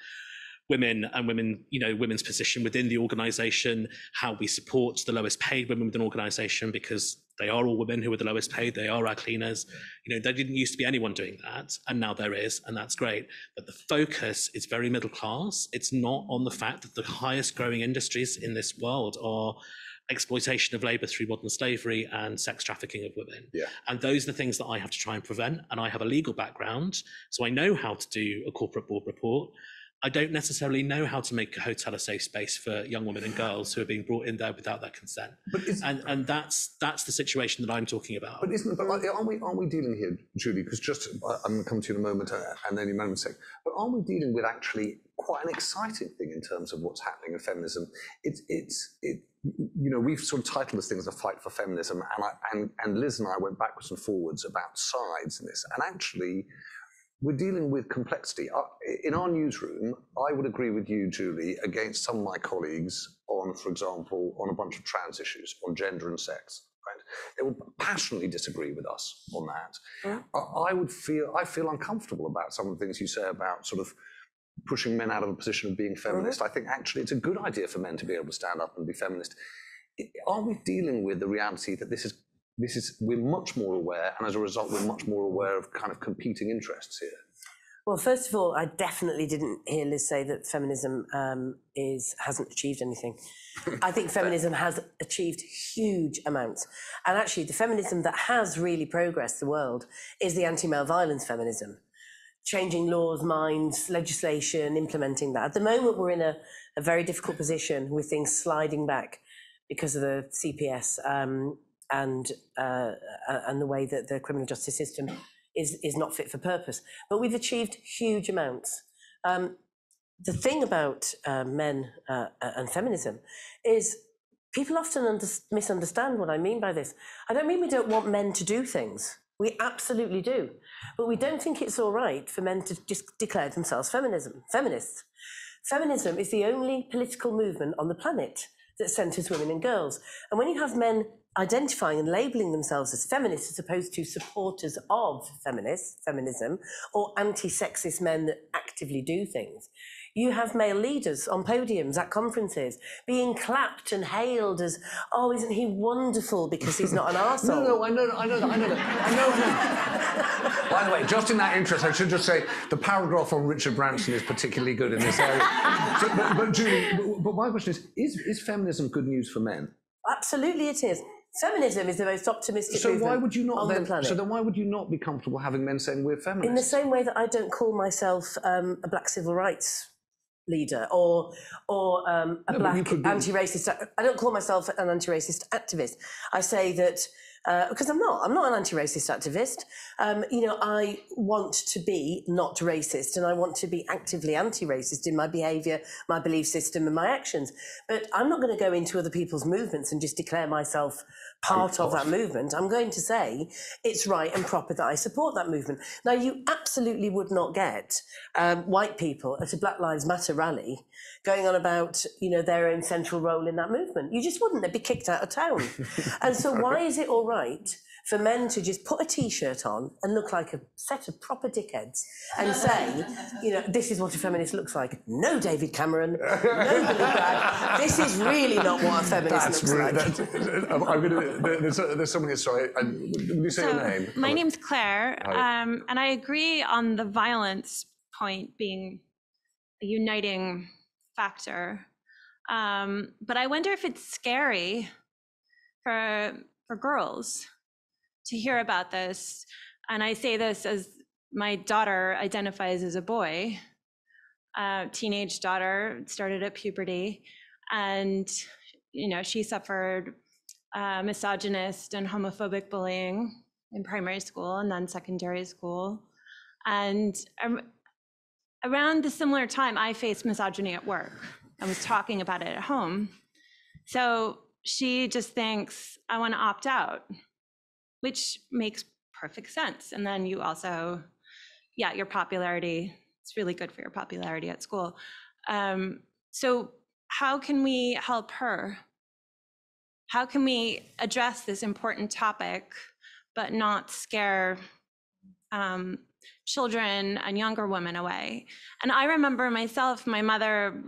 women and women, you know, women's position within the organization, how we support the lowest paid women within an organization because they are all women who are the lowest paid, they are our cleaners. You know, there didn't used to be anyone doing that, and now there is, and that's great. But the focus is very middle class. It's not on the fact that the highest growing industries in this world are exploitation of labor through modern slavery and sex trafficking of women. Yeah. And those are the things that I have to try and prevent. And I have a legal background, so I know how to do a corporate board report. I don't necessarily know how to make a hotel a safe space for young women and girls who are being brought in there without their consent. But and and that's that's the situation that I'm talking about. But isn't but like, aren't we aren't we dealing here, Julie? Because just I'm going to come to you in a moment, uh, and then in a moment sec. But aren't we dealing with actually quite an exciting thing in terms of what's happening in feminism? It's it's it. You know, we've sort of titled this thing as a fight for feminism, and I, and and Liz and I went backwards and forwards about sides in this, and actually. We're dealing with complexity. Uh, In our newsroom, I would agree with you, Julie, against some of my colleagues on, for example, on a bunch of trans issues, on gender and sex. Right? They will passionately disagree with us on that. I, I would feel I feel uncomfortable about some of the things you say about sort of pushing men out of a position of being feminist. I think actually it's a good idea for men to be able to stand up and be feminist. Are we dealing with the reality that this is this is we're much more aware, and as a result, we're much more aware of kind of competing interests here. Well, first of all, I definitely didn't hear Liz say that feminism um, is hasn't achieved anything. I think feminism has achieved huge amounts, and actually, the feminism that has really progressed the world is the anti-male violence feminism, changing laws, minds, legislation, implementing that. At the moment, we're in a, a very difficult position with things sliding back because of the CPS um, and uh, and the way that the criminal justice system is is not fit for purpose. But we've achieved huge amounts. Um, the thing about uh, men uh, and feminism is people often under- misunderstand what I mean by this. I don't mean we don't want men to do things. We absolutely do. But we don't think it's all right for men to just declare themselves feminism, feminists. Feminism is the only political movement on the planet that centres women and girls. And when you have men identifying and labelling themselves as feminists as opposed to supporters of feminists, feminism, or anti-sexist men that actively do things, you have male leaders on podiums at conferences being clapped and hailed as, oh, isn't he wonderful because he's not an arsehole. No, no, I know, I know that, I know that, I know. I know. By the way, just in that interest, I should just say the paragraph on Richard Branson is particularly good in this area. So, but, but Julie, but, but my question is, is: is feminism good news for men? Absolutely it is. Feminism is the most optimistic So movement why would you not on then? the planet. So then, why would you not be comfortable having men saying we're feminists? In the same way that I don't call myself um, a black civil rights leader or or um, a No, black anti-racist. I don't call myself an anti-racist activist. I say that uh, because I'm not. I'm not an anti-racist activist. Um, you know, I want to be not racist, and I want to be actively anti-racist in my behaviour, my belief system, and my actions. But I'm not going to go into other people's movements and just declare myself part of that movement. I'm going to say it's right and proper that I support that movement. Now, you absolutely would not get um, white people at a Black Lives Matter rally going on about you know their own central role in that movement. You just wouldn't. They'd be kicked out of town. and so, why is it all right? For men to just put a t-shirt on and look like a set of proper dickheads and say, you know, this is what a feminist looks like. No, David Cameron. No, Billy Bragg. This is really not what a feminist That's looks really, like. that's, I'm, I'm gonna, there- there's, there's someone here, sorry, I, you say your name? My name's Claire, um, and I agree on the violence point being a uniting factor. Um, but I wonder if it's scary for for girls to hear about this. And I say this as my daughter identifies as a boy, uh, teenage daughter, started at puberty, and you know she suffered uh, misogynist and homophobic bullying in primary school and then secondary school. And um, around the similar time, I faced misogyny at work. I was talking about it at home. So she just thinks, I want to opt out, which makes perfect sense. And then you also, yeah, your popularity, it's really good for your popularity at school. Um, so, how can we help her? How can we address this important topic, but not scare um, children and younger women away? And I remember myself, my mother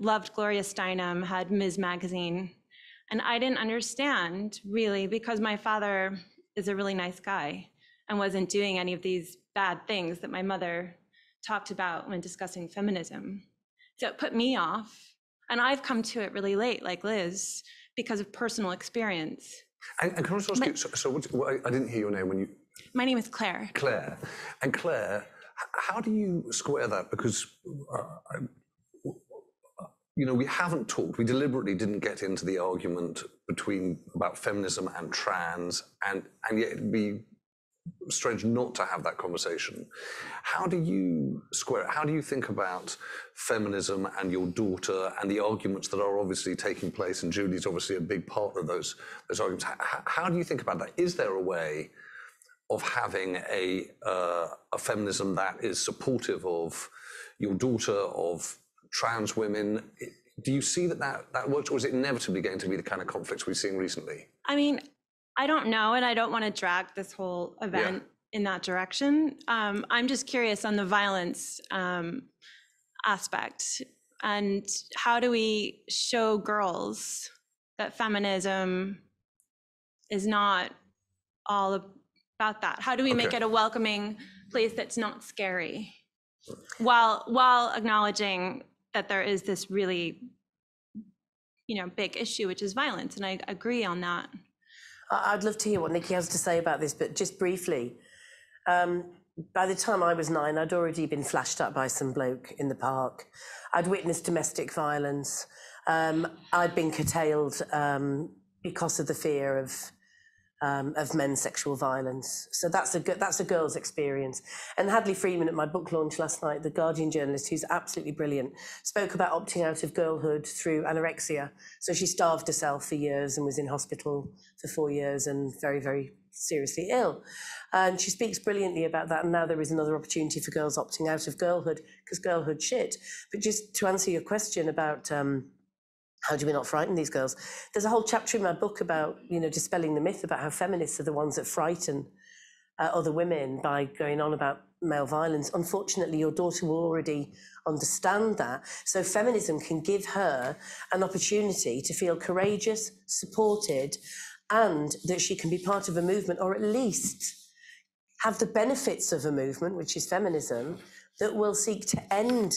loved Gloria Steinem, had Ms. Magazine, and I didn't understand really because my father is a really nice guy and wasn't doing any of these bad things that my mother talked about when discussing feminism. So it put me off. And I've come to it really late, like Liz, because of personal experience. And, and can I just ask you, so, so what, what, I- didn't hear your name when you, My name is Claire. Claire. And Claire, how do you square that? Because, uh, you know, we haven't talked, we deliberately didn't get into the argument between about feminism and trans, and, and yet it'd be strange not to have that conversation. How do you square it? How do you think about feminism and your daughter and the arguments that are obviously taking place? And Julie's obviously a big part of those, those arguments. How, how do you think about that? Is there a way of having a, uh, a feminism that is supportive of your daughter, of trans women? Do you see that, that that works, or is it inevitably going to be the kind of conflicts we've seen recently? I mean, I don't know, and I don't want to drag this whole event in that direction. Um, I'm just curious on the violence um, aspect and how do we show girls that feminism is not all about that? How do we make it a welcoming place that's not scary, while while acknowledging that there is this really, you know, big issue, which is violence, and I agree on that. I'd love to hear what Nichi has to say about this, but just briefly. Um, by the time I was nine, I'd already been flashed up by some bloke in the park. I'd witnessed domestic violence. Um, I'd been curtailed um, because of the fear of um, of men's sexual violence. So that's a that's a girl's experience. And Hadley Freeman at my book launch last night, the Guardian journalist, who's absolutely brilliant, spoke about opting out of girlhood through anorexia. So she starved herself for years and was in hospital for four years and very, very seriously ill. And she speaks brilliantly about that. And now there is another opportunity for girls opting out of girlhood because girlhood shit. But just to answer your question about um, how do we not frighten these girls? There's a whole chapter in my book about, you know, dispelling the myth about how feminists are the ones that frighten uh, other women by going on about male violence. Unfortunately, your daughter will already understand that. So feminism can give her an opportunity to feel courageous, supported, and that she can be part of a movement, or at least have the benefits of a movement, which is feminism, that will seek to end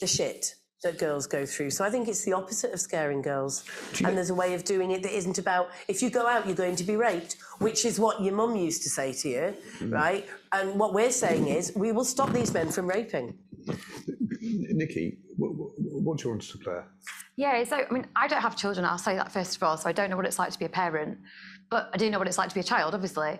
the shit that girls go through. So I think it's the opposite of scaring girls. And there's a way of doing it that isn't about if you go out, you're going to be raped, which is what your mum used to say to you, mm. right? And what we're saying is we will stop these men from raping. Nichi, what, what's your answer, to Claire? Yeah, so I mean, I don't have children. I'll say that first of all. So I don't know what it's like to be a parent, but I do know what it's like to be a child, obviously.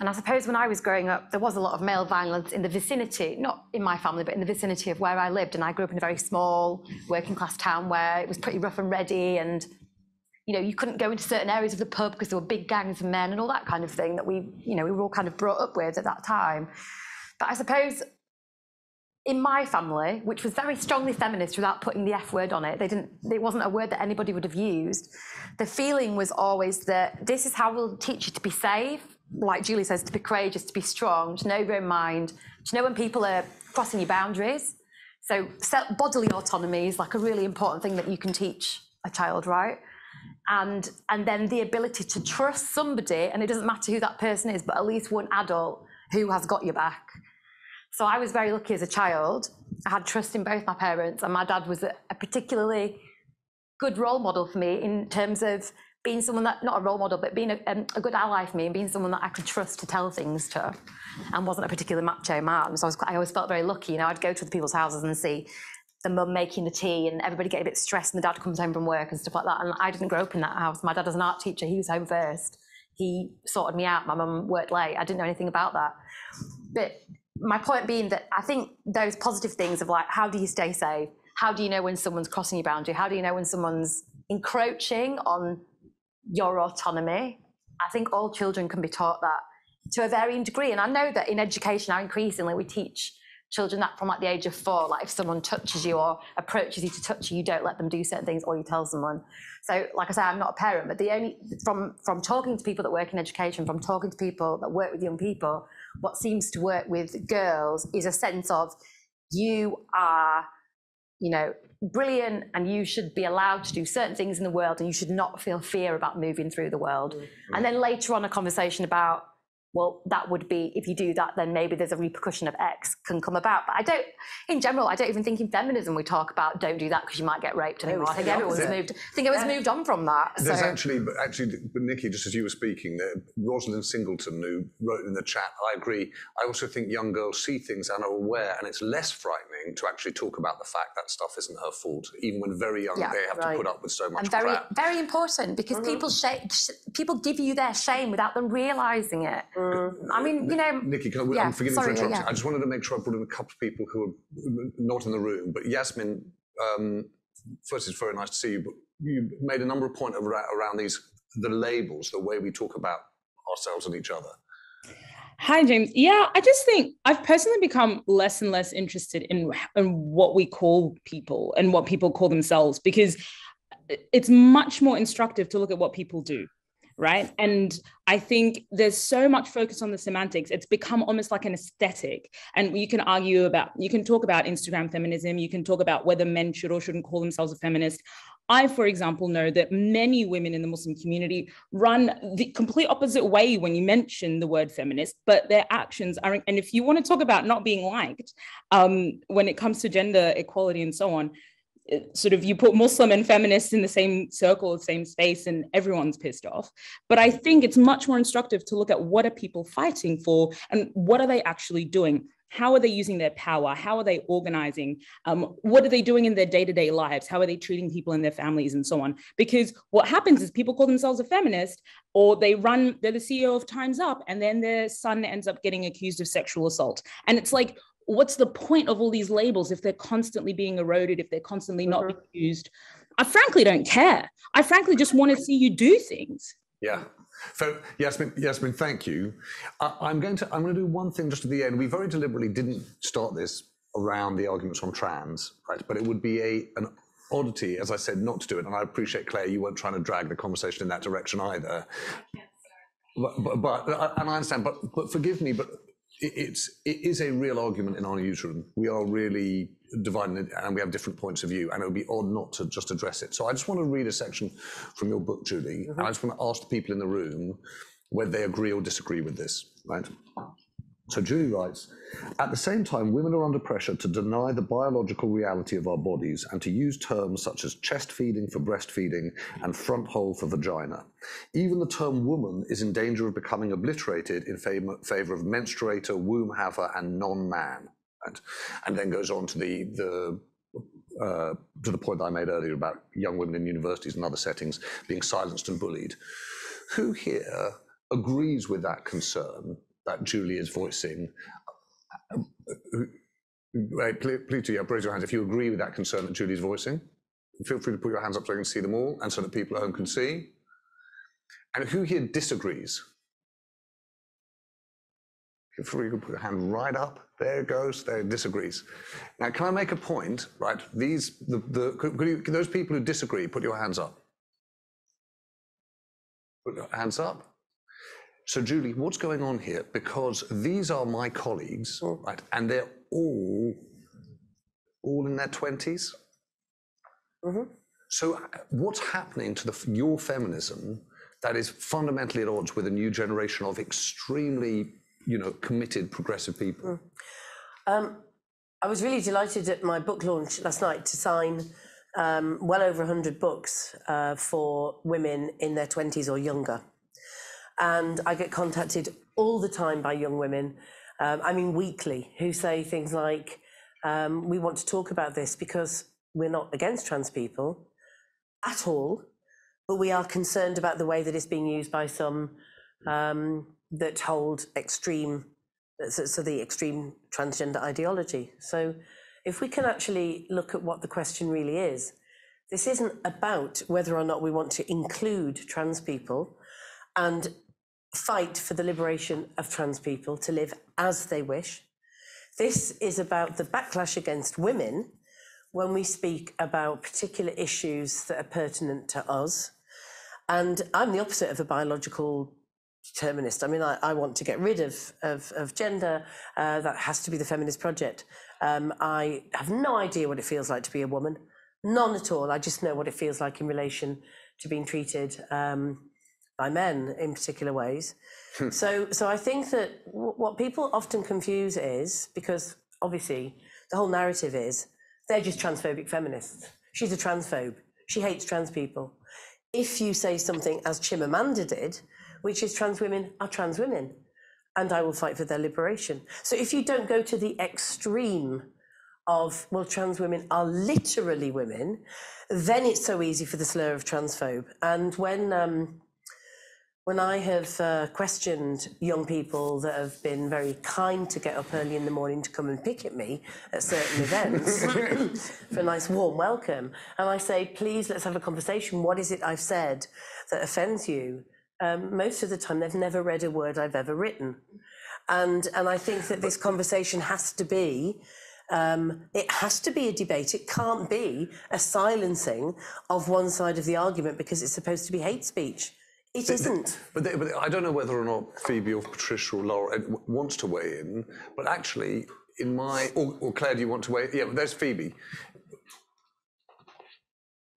And I suppose when I was growing up, there was a lot of male violence in the vicinity, not in my family, but in the vicinity of where I lived. And I grew up in a very small working class town where it was pretty rough and ready. And, you know, you couldn't go into certain areas of the pub because there were big gangs of men and all that kind of thing that we, you know, we were all kind of brought up with at that time. But I suppose in my family, which was very strongly feminist without putting the F word on it, they didn't, it wasn't a word that anybody would have used. The feeling was always that this is how we'll teach you to be safe like Julie says, to be courageous, to be strong, to know your own mind, to know when people are crossing your boundaries. So bodily autonomy is like a really important thing that you can teach a child, right? And and then the ability to trust somebody, and it doesn't matter who that person is, but at least one adult who has got your back. So I was very lucky as a child. I had trust in both my parents, and my dad was a, a particularly good role model for me in terms of being someone that not a role model, but being a, um, a, good ally for me and being someone that I could trust to tell things to, and wasn't a particular macho man. So I was I always felt very lucky. You know, I'd go to the people's houses and see the mum making the tea and everybody get a bit stressed and the dad comes home from work and stuff like that. And I didn't grow up in that house. My dad was an art teacher. He was home first. He sorted me out. My mum worked late. I didn't know anything about that. But my point being that I think those positive things of like, how do you stay safe? How do you know when someone's crossing your boundary? How do you know when someone's encroaching on your autonomy. I think all children can be taught that to a varying degree. And I know that in education now increasingly we teach children that from like the age of four, like if someone touches you or approaches you to touch you, you don't let them do certain things or you tell someone. So like I say, I'm not a parent, but the only from from talking to people that work in education, from talking to people that work with young people, what seems to work with girls is a sense of you are, you know, brilliant and you should be allowed to do certain things in the world and you should not feel fear about moving through the world. Mm-hmm. And then later on, a conversation about well, that would be if you do that, then maybe there's a repercussion of X can come about. But I don't, in general, I don't even think in feminism we talk about don't do that because you might get raped anymore. I think everyone's yeah. moved. I think it was yeah. moved on from that. There's so. actually, actually, but Nichi, just as you were speaking, Rosalind Singleton, who wrote in the chat, I agree. I also think young girls see things and are aware, and it's less frightening to actually talk about the fact that stuff isn't her fault, even when very young yeah, they have right. to put up with so much and very, crap. very important because mm-hmm. people sh- people give you their shame without them realizing it. Mm. I mean, you know. Nichi, I, yeah, I'm forgiven sorry, for interrupting. Yeah. I just wanted to make sure I brought in a couple of people who are not in the room. But Yasmin, um, first, it's very nice to see you. But you made a number of points around these the labels, the way we talk about ourselves and each other. Hi, James. Yeah, I just think I've personally become less and less interested in, in what we call people and what people call themselves because it's much more instructive to look at what people do right? And I think there's so much focus on the semantics. It's become almost like an aesthetic. And you can argue about, you can talk about Instagram feminism, you can talk about whether men should or shouldn't call themselves a feminist. I, for example, know that many women in the Muslim community run the complete opposite way when you mention the word feminist, but their actions are, and if you want to talk about not being liked um, when it comes to gender equality and so on, sort of you put Muslim and feminists in the same circle, the same space, and everyone's pissed off. But I think it's much more instructive to look at what are people fighting for and what are they actually doing. How are they using their power? How are they organizing? Um, what are they doing in their day to day lives? How are they treating people in their families and so on? Because what happens is people call themselves a feminist or they run, they're the CEO of Time's Up, and then their son ends up getting accused of sexual assault. And it's like, what's the point of all these labels if they're constantly being eroded, if they're constantly not mm-hmm. being used? I frankly don't care. I frankly just want to see you do things. Yeah. So Yasmin, Yasmin, thank you. I, am going to I'm going to do one thing just at the end. We very deliberately didn't start this around the arguments on trans, right? But it would be a an oddity, as I said, not to do it. And I appreciate Claire, you weren't trying to drag the conversation in that direction either. But, but, but and I understand. But but forgive me. But it's it is a real argument in our newsroom. We are really divided, and we have different points of view, and it would be odd not to just address it. So I just want to read a section from your book, Julie, mm-hmm. and I just want to ask the people in the room whether they agree or disagree with this. Right? So Julie writes, at the same time, women are under pressure to deny the biological reality of our bodies and to use terms such as chest feeding for breastfeeding and front hole for vagina. Even the term woman is in danger of becoming obliterated in favor, of menstruator, womb haver, and non-man. And, and then goes on to the, the uh, to the point that I made earlier about young women in universities and other settings being silenced and bullied. Who here agrees with that concern that Julie is voicing? Right, please, please do, yeah, raise your hands if you agree with that concern that Julie's voicing. Feel free to put your hands up so I can see them all and so that people at home can see. And who here disagrees? Feel free to put your hand right up. There it goes. There it disagrees. Now, can I make a point? Right, these the, the could you, those people who disagree, put your hands up. Put your hands up. So, Julie, what's going on here? Because these are my colleagues, right, and they're all all in their 20s. So, uh, what's happening to the, your feminism that is fundamentally at odds with a new generation of extremely, you know, committed progressive people? Um, I was really delighted at my book launch last night to sign um, well over 100 books uh, for women in their 20s or younger. And I get contacted all the time by young women, um, I mean, weekly, who say things like, um, We want to talk about this because we're not against trans people at all, but we are concerned about the way that it's being used by some um, that hold extreme, so, so the extreme transgender ideology. So if we can actually look at what the question really is, this isn't about whether or not we want to include trans people and fight for the liberation of trans people to live as they wish. This is about the backlash against women when we speak about particular issues that are pertinent to us. And I'm the opposite of a biological determinist. I mean, I, I want to get rid of, of, of gender. Uh, that has to be the feminist project. Um, I have no idea what it feels like to be a woman. None at all. I just know what it feels like in relation to being treated um, by men in particular ways. so, so I think that w- what people often confuse is because obviously the whole narrative is they're just transphobic feminists. She's a transphobe. She hates trans people. If you say something as Chimamanda did, which is trans women are trans women, and I will fight for their liberation. So if you don't go to the extreme of, well, trans women are literally women, then it's so easy for the slur of transphobe. And when um, when I have uh, questioned young people that have been very kind to get up early in the morning to come and pick at me at certain events for a nice warm welcome, and I say, please, let's have a conversation. What is it I've said that offends you? Um, most of the time, they've never read a word I've ever written. And, and I think that this conversation has to be um, it has to be a debate. It can't be a silencing of one side of the argument because it's supposed to be hate speech. It isn't. But, they, but I don't know whether or not Phoebe or Patricia or Laura wants to weigh in, but actually, in my. Or, or Claire, do you want to weigh in? Yeah, there's Phoebe.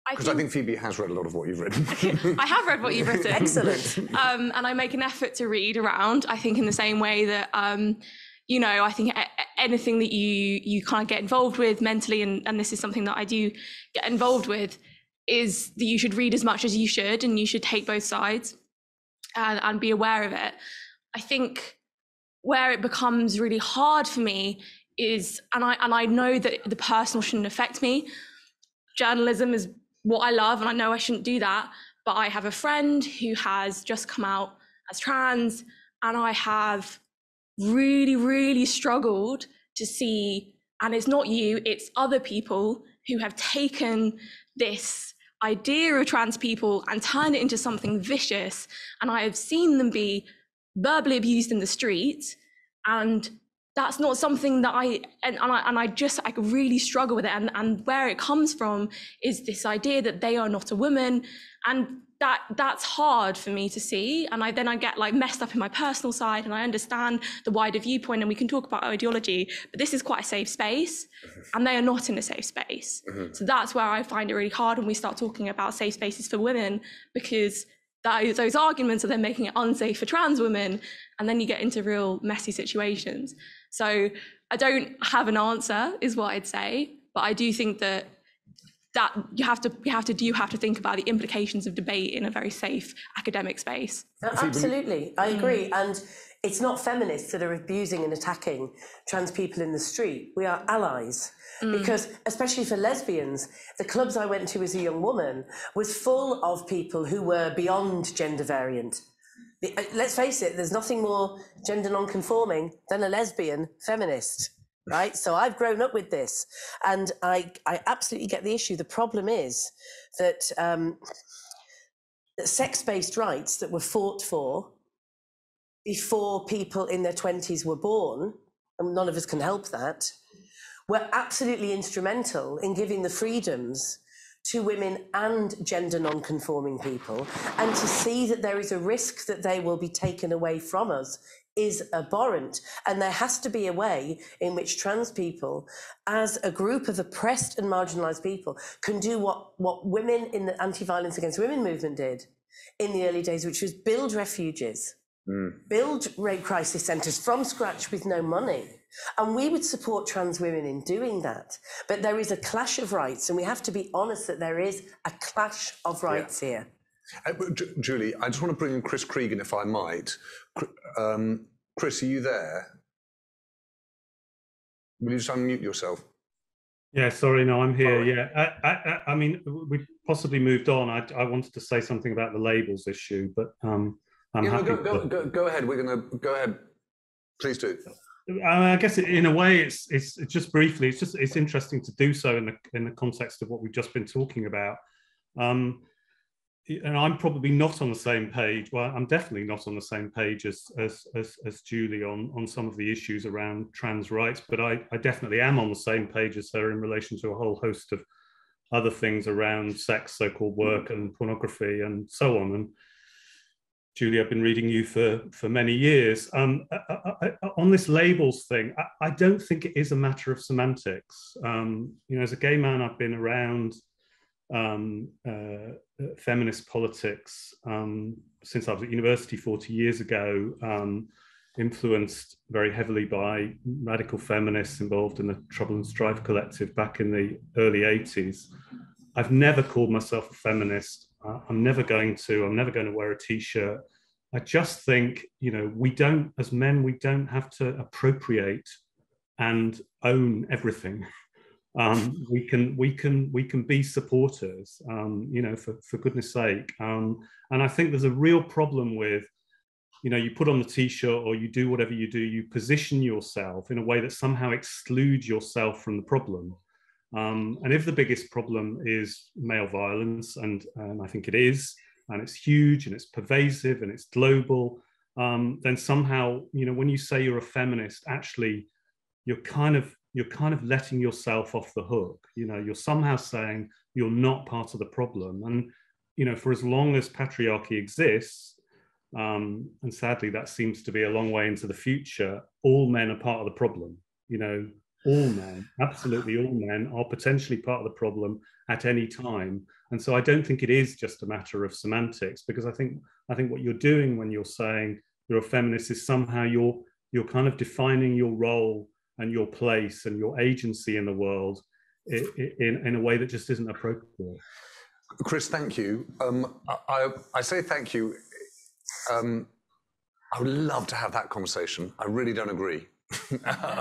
Because I think Phoebe has read a lot of what you've written. I have read what you've written. Excellent. Um, and I make an effort to read around. I think in the same way that, um, you know, I think a- a- anything that you you kind of get involved with mentally, and, and this is something that I do get involved with, is that you should read as much as you should, and you should take both sides and, and be aware of it. I think where it becomes really hard for me is, and I and I know that the personal shouldn't affect me. Journalism is what I love, and I know I shouldn't do that. But I have a friend who has just come out as trans, and I have really, really struggled to see, and it's not you, it's other people who have taken this idea of trans people and turn it into something vicious. And I have seen them be verbally abused in the street. And that's not something that I and, and I and I just I really struggle with it. And and where it comes from is this idea that they are not a woman. And that that's hard for me to see. And I then I get like messed up in my personal side and I understand the wider viewpoint and we can talk about ideology, but this is quite a safe space mm-hmm. and they are not in a safe space. Mm-hmm. So that's where I find it really hard when we start talking about safe spaces for women because that, those arguments are then making it unsafe for trans women and then you get into real messy situations. So I don't have an answer is what I'd say, but I do think that that you have to you have to do you have to think about the implications of debate in a very safe academic space. Absolutely, I agree. And it's not feminists that are abusing and attacking trans people in the street. We are allies. Mm. Because, especially for lesbians, the clubs I went to as a young woman was full of people who were beyond gender variant. Uh, let's face it, there's nothing more gender non-conforming than a lesbian feminist right? So I've grown up with this, and I I absolutely get the issue. The problem is that, um, sex-based rights that were fought for before people in their twenties were born, and none of us can help that, were absolutely instrumental in giving the freedoms to women and gender non-conforming people and to see that there is a risk that they will be taken away from us is abhorrent. And there has to be a way in which trans people, as a group of oppressed and marginalized people, can do what, what women in the anti violence against women movement did in the early days, which was build refuges, mm. build rape crisis centers from scratch with no money. And we would support trans women in doing that. But there is a clash of rights, and we have to be honest that there is a clash of rights yeah. here. Uh, Julie, I just want to bring in Chris Cregan, if I might. Um, Chris, are you there? Will you just unmute yourself? Yeah, sorry, no, I'm here. Yeah, I, I, I mean, we possibly moved on. I, I, wanted to say something about the labels issue, but um, I'm yeah, happy. No, go, go, go, go, ahead. We're going to go ahead. Please do. I guess in a way, it's, it's just briefly. It's just it's interesting to do so in the in the context of what we've just been talking about. Um, and I'm probably not on the same page. Well, I'm definitely not on the same page as as as, as Julie on on some of the issues around trans rights, but I, I definitely am on the same page as her in relation to a whole host of other things around sex, so-called work, and pornography, and so on. And Julie, I've been reading you for for many years. Um, I, I, I, on this labels thing, I, don't think it is a matter of semantics. Um, you know, as a gay man, I've been around um, uh, feminist politics um, since I was at university 40 years ago, um, influenced very heavily by radical feminists involved in the Trouble and Strife collective back in the early 80s. I've never called myself a feminist. Uh, I'm never going to. I'm never going to wear a t-shirt. I just think, you know, we don't, as men, we don't have to appropriate and own everything um, we can we can we can be supporters um, you know for, for goodness sake um, and i think there's a real problem with you know you put on the t-shirt or you do whatever you do you position yourself in a way that somehow excludes yourself from the problem um, and if the biggest problem is male violence and, and i think it is and it's huge and it's pervasive and it's global um, then somehow you know when you say you're a feminist actually you're kind of you're kind of letting yourself off the hook. You know, you're somehow saying you're not part of the problem. And, you know, for as long as patriarchy exists, um, and sadly that seems to be a long way into the future, all men are part of the problem. You know, all men, absolutely all men, are potentially part of the problem at any time. And so I don't think it is just a matter of semantics, because I think I think what you're doing when you're saying you're a feminist is somehow you're you're kind of defining your role and your place and your agency in the world in, in a way that just isn't appropriate. Chris, thank you. Um, I, I, say thank you. Um, I would love to have that conversation. I really don't agree.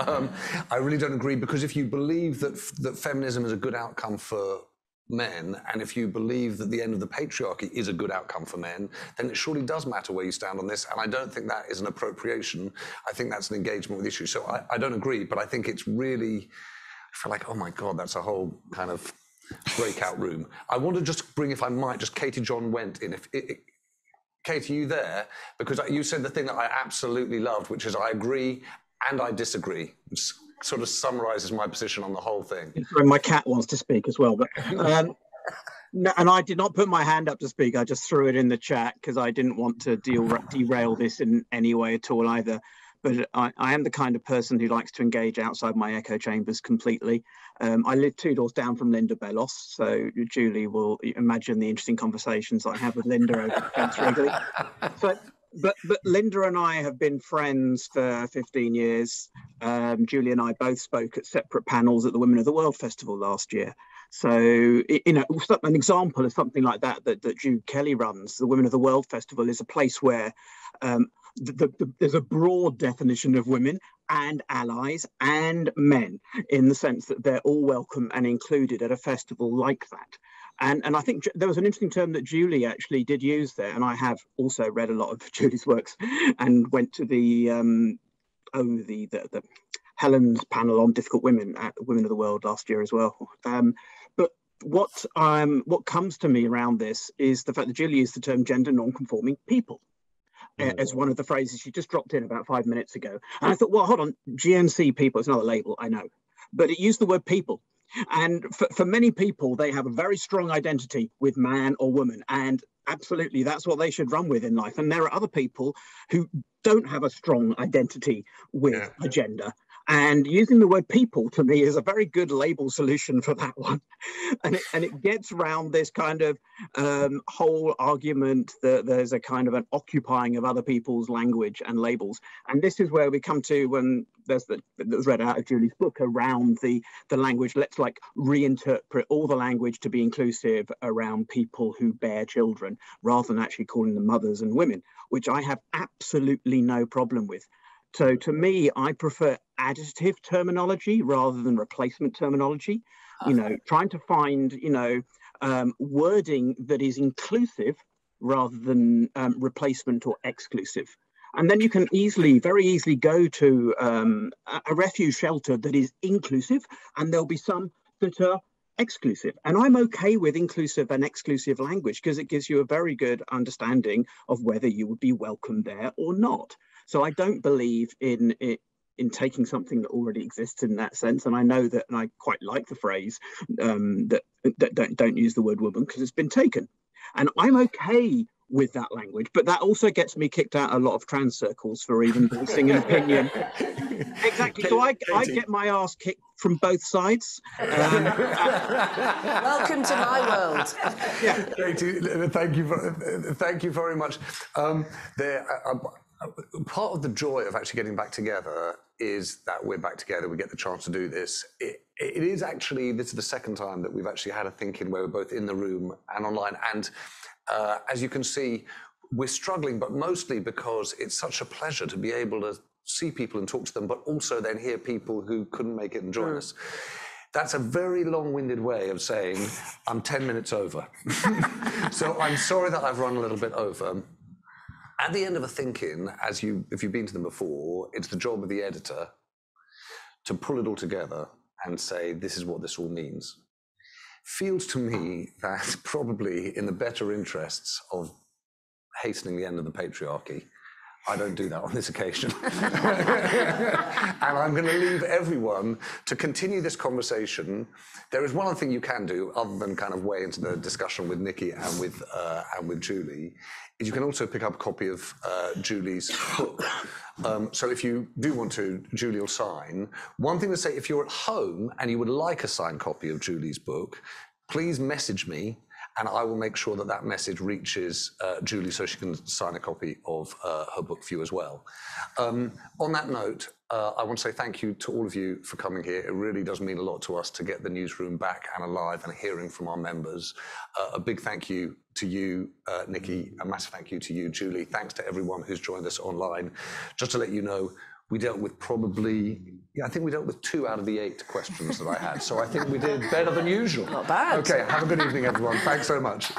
Um, I really don't agree because if you believe that that feminism is a good outcome for men, and if you believe that the end of the patriarchy is a good outcome for men, then it surely does matter where you stand on this. And I don't think that is an appropriation. I think that's an engagement with issues. So I, I don't agree, but I think it's really, I feel like, oh my God, that's a whole kind of breakout room. I want to just bring, if I might, just Katie John went in. If it, it, Kate, are you there? Because you said the thing that I absolutely loved, which is I agree and I disagree sort of summarizes my position on the whole thing. My cat wants to speak as well, but um, no, and I did not put my hand up to speak. I just threw it in the chat because I didn't want to derail this in any way at all either. But I, I, am the kind of person who likes to engage outside my echo chambers completely. Um, I live two doors down from Linda Bellos, so Julie will imagine the interesting conversations I have with Linda over the fence regularly. So but but Linda and I have been friends for 15 years. Um, Julie and I both spoke at separate panels at the Women of the World Festival last year. So, you know, an example of something like that that, that Jude Kelly runs, the Women of the World Festival, is a place where um, the, the, the- there's a broad definition of women and allies and men in the sense that they're all welcome and included at a festival like that. And, and I think there was an interesting term that Julie actually did use there, and I have also read a lot of Julie's works and went to the um, oh the, the the Helen's panel on difficult women at Women of the World last year as well. Um, but what um what comes to me around this is the fact that Julie used the term gender non-conforming people uh, as one of the phrases she just dropped in about five minutes ago. And I thought, well, hold on, GNC people, it's another label, I know, but it used the word people. And for, for many people, they have a very strong identity with man or woman. And absolutely, that's what they should run with in life. And there are other people who don't have a strong identity with a gender. And using the word people to me is a very good label solution for that one. And it, and it gets around this kind of um, whole argument that there's a kind of an occupying of other people's language and labels. And this is where we come to when there's the that was read out of Julie's book around the the language. Let's like reinterpret all the language to be inclusive around people who bear children, rather than actually calling them mothers and women, which I have absolutely no problem with. So to me, I prefer additive terminology rather than replacement terminology. You know, trying to find, you know, um, wording that is inclusive rather than um, replacement or exclusive. And then you can easily, very easily go to um, a a refuge shelter that is inclusive, and there'll be some that are exclusive. And I'm okay with inclusive and exclusive language because it gives you a very good understanding of whether you would be welcome there or not. So I don't believe in it in taking something that already exists in that sense. And I know that, and I quite like the phrase um, that, that don't don't use the word woman because it's been taken. And I'm okay with that language, but that also gets me kicked out a lot of trans circles for even voicing an opinion. exactly. So I, I get my ass kicked from both sides. Um, Welcome to my world. Katie, thank you, thank you very much. Um, there, uh, uh, part of the joy of actually getting back together is that we're back together. We get the chance to do this. It, it is actually this is the second time that we've actually had a think-in where we're both in the room and online. And uh, as you can see, we're struggling, but mostly because it's such a pleasure to be able to see people and talk to them, but also then hear people who couldn't make it and join us. That's a very long-winded way of saying I'm 10 minutes over. so I'm sorry that I've run a little bit over. At the end of a think-in, as you if you've been to them before, it's the job of the editor to pull it all together and say this is what this all means. Feels to me that probably in the better interests of hastening the end of the patriarchy, I don't do that on this occasion. and I'm going to leave everyone to continue this conversation. There is one other thing you can do, other than kind of weigh into the discussion with Nichi and with uh, and with Julie, is you can also pick up a copy of uh, Julie's book. Um, so if you do want to, Julie will sign. One thing to say, if you're at home and you would like a signed copy of Julie's book, please message me and I will make sure that that message reaches uh, Julie so she can sign a copy of uh, her book for you as well. Um, on that note, uh, I want to say thank you to all of you for coming here. It really does mean a lot to us to get the newsroom back and alive and hearing from our members. A big thank you to you, Nichi. A massive thank you to you, Julie. Thanks to everyone who's joined us online. Just to let you know, we dealt with probably, yeah, I think we dealt with two out of the eight questions that I had. So I think we did better than usual. Not bad. Okay, have a good evening, everyone. Thanks so much.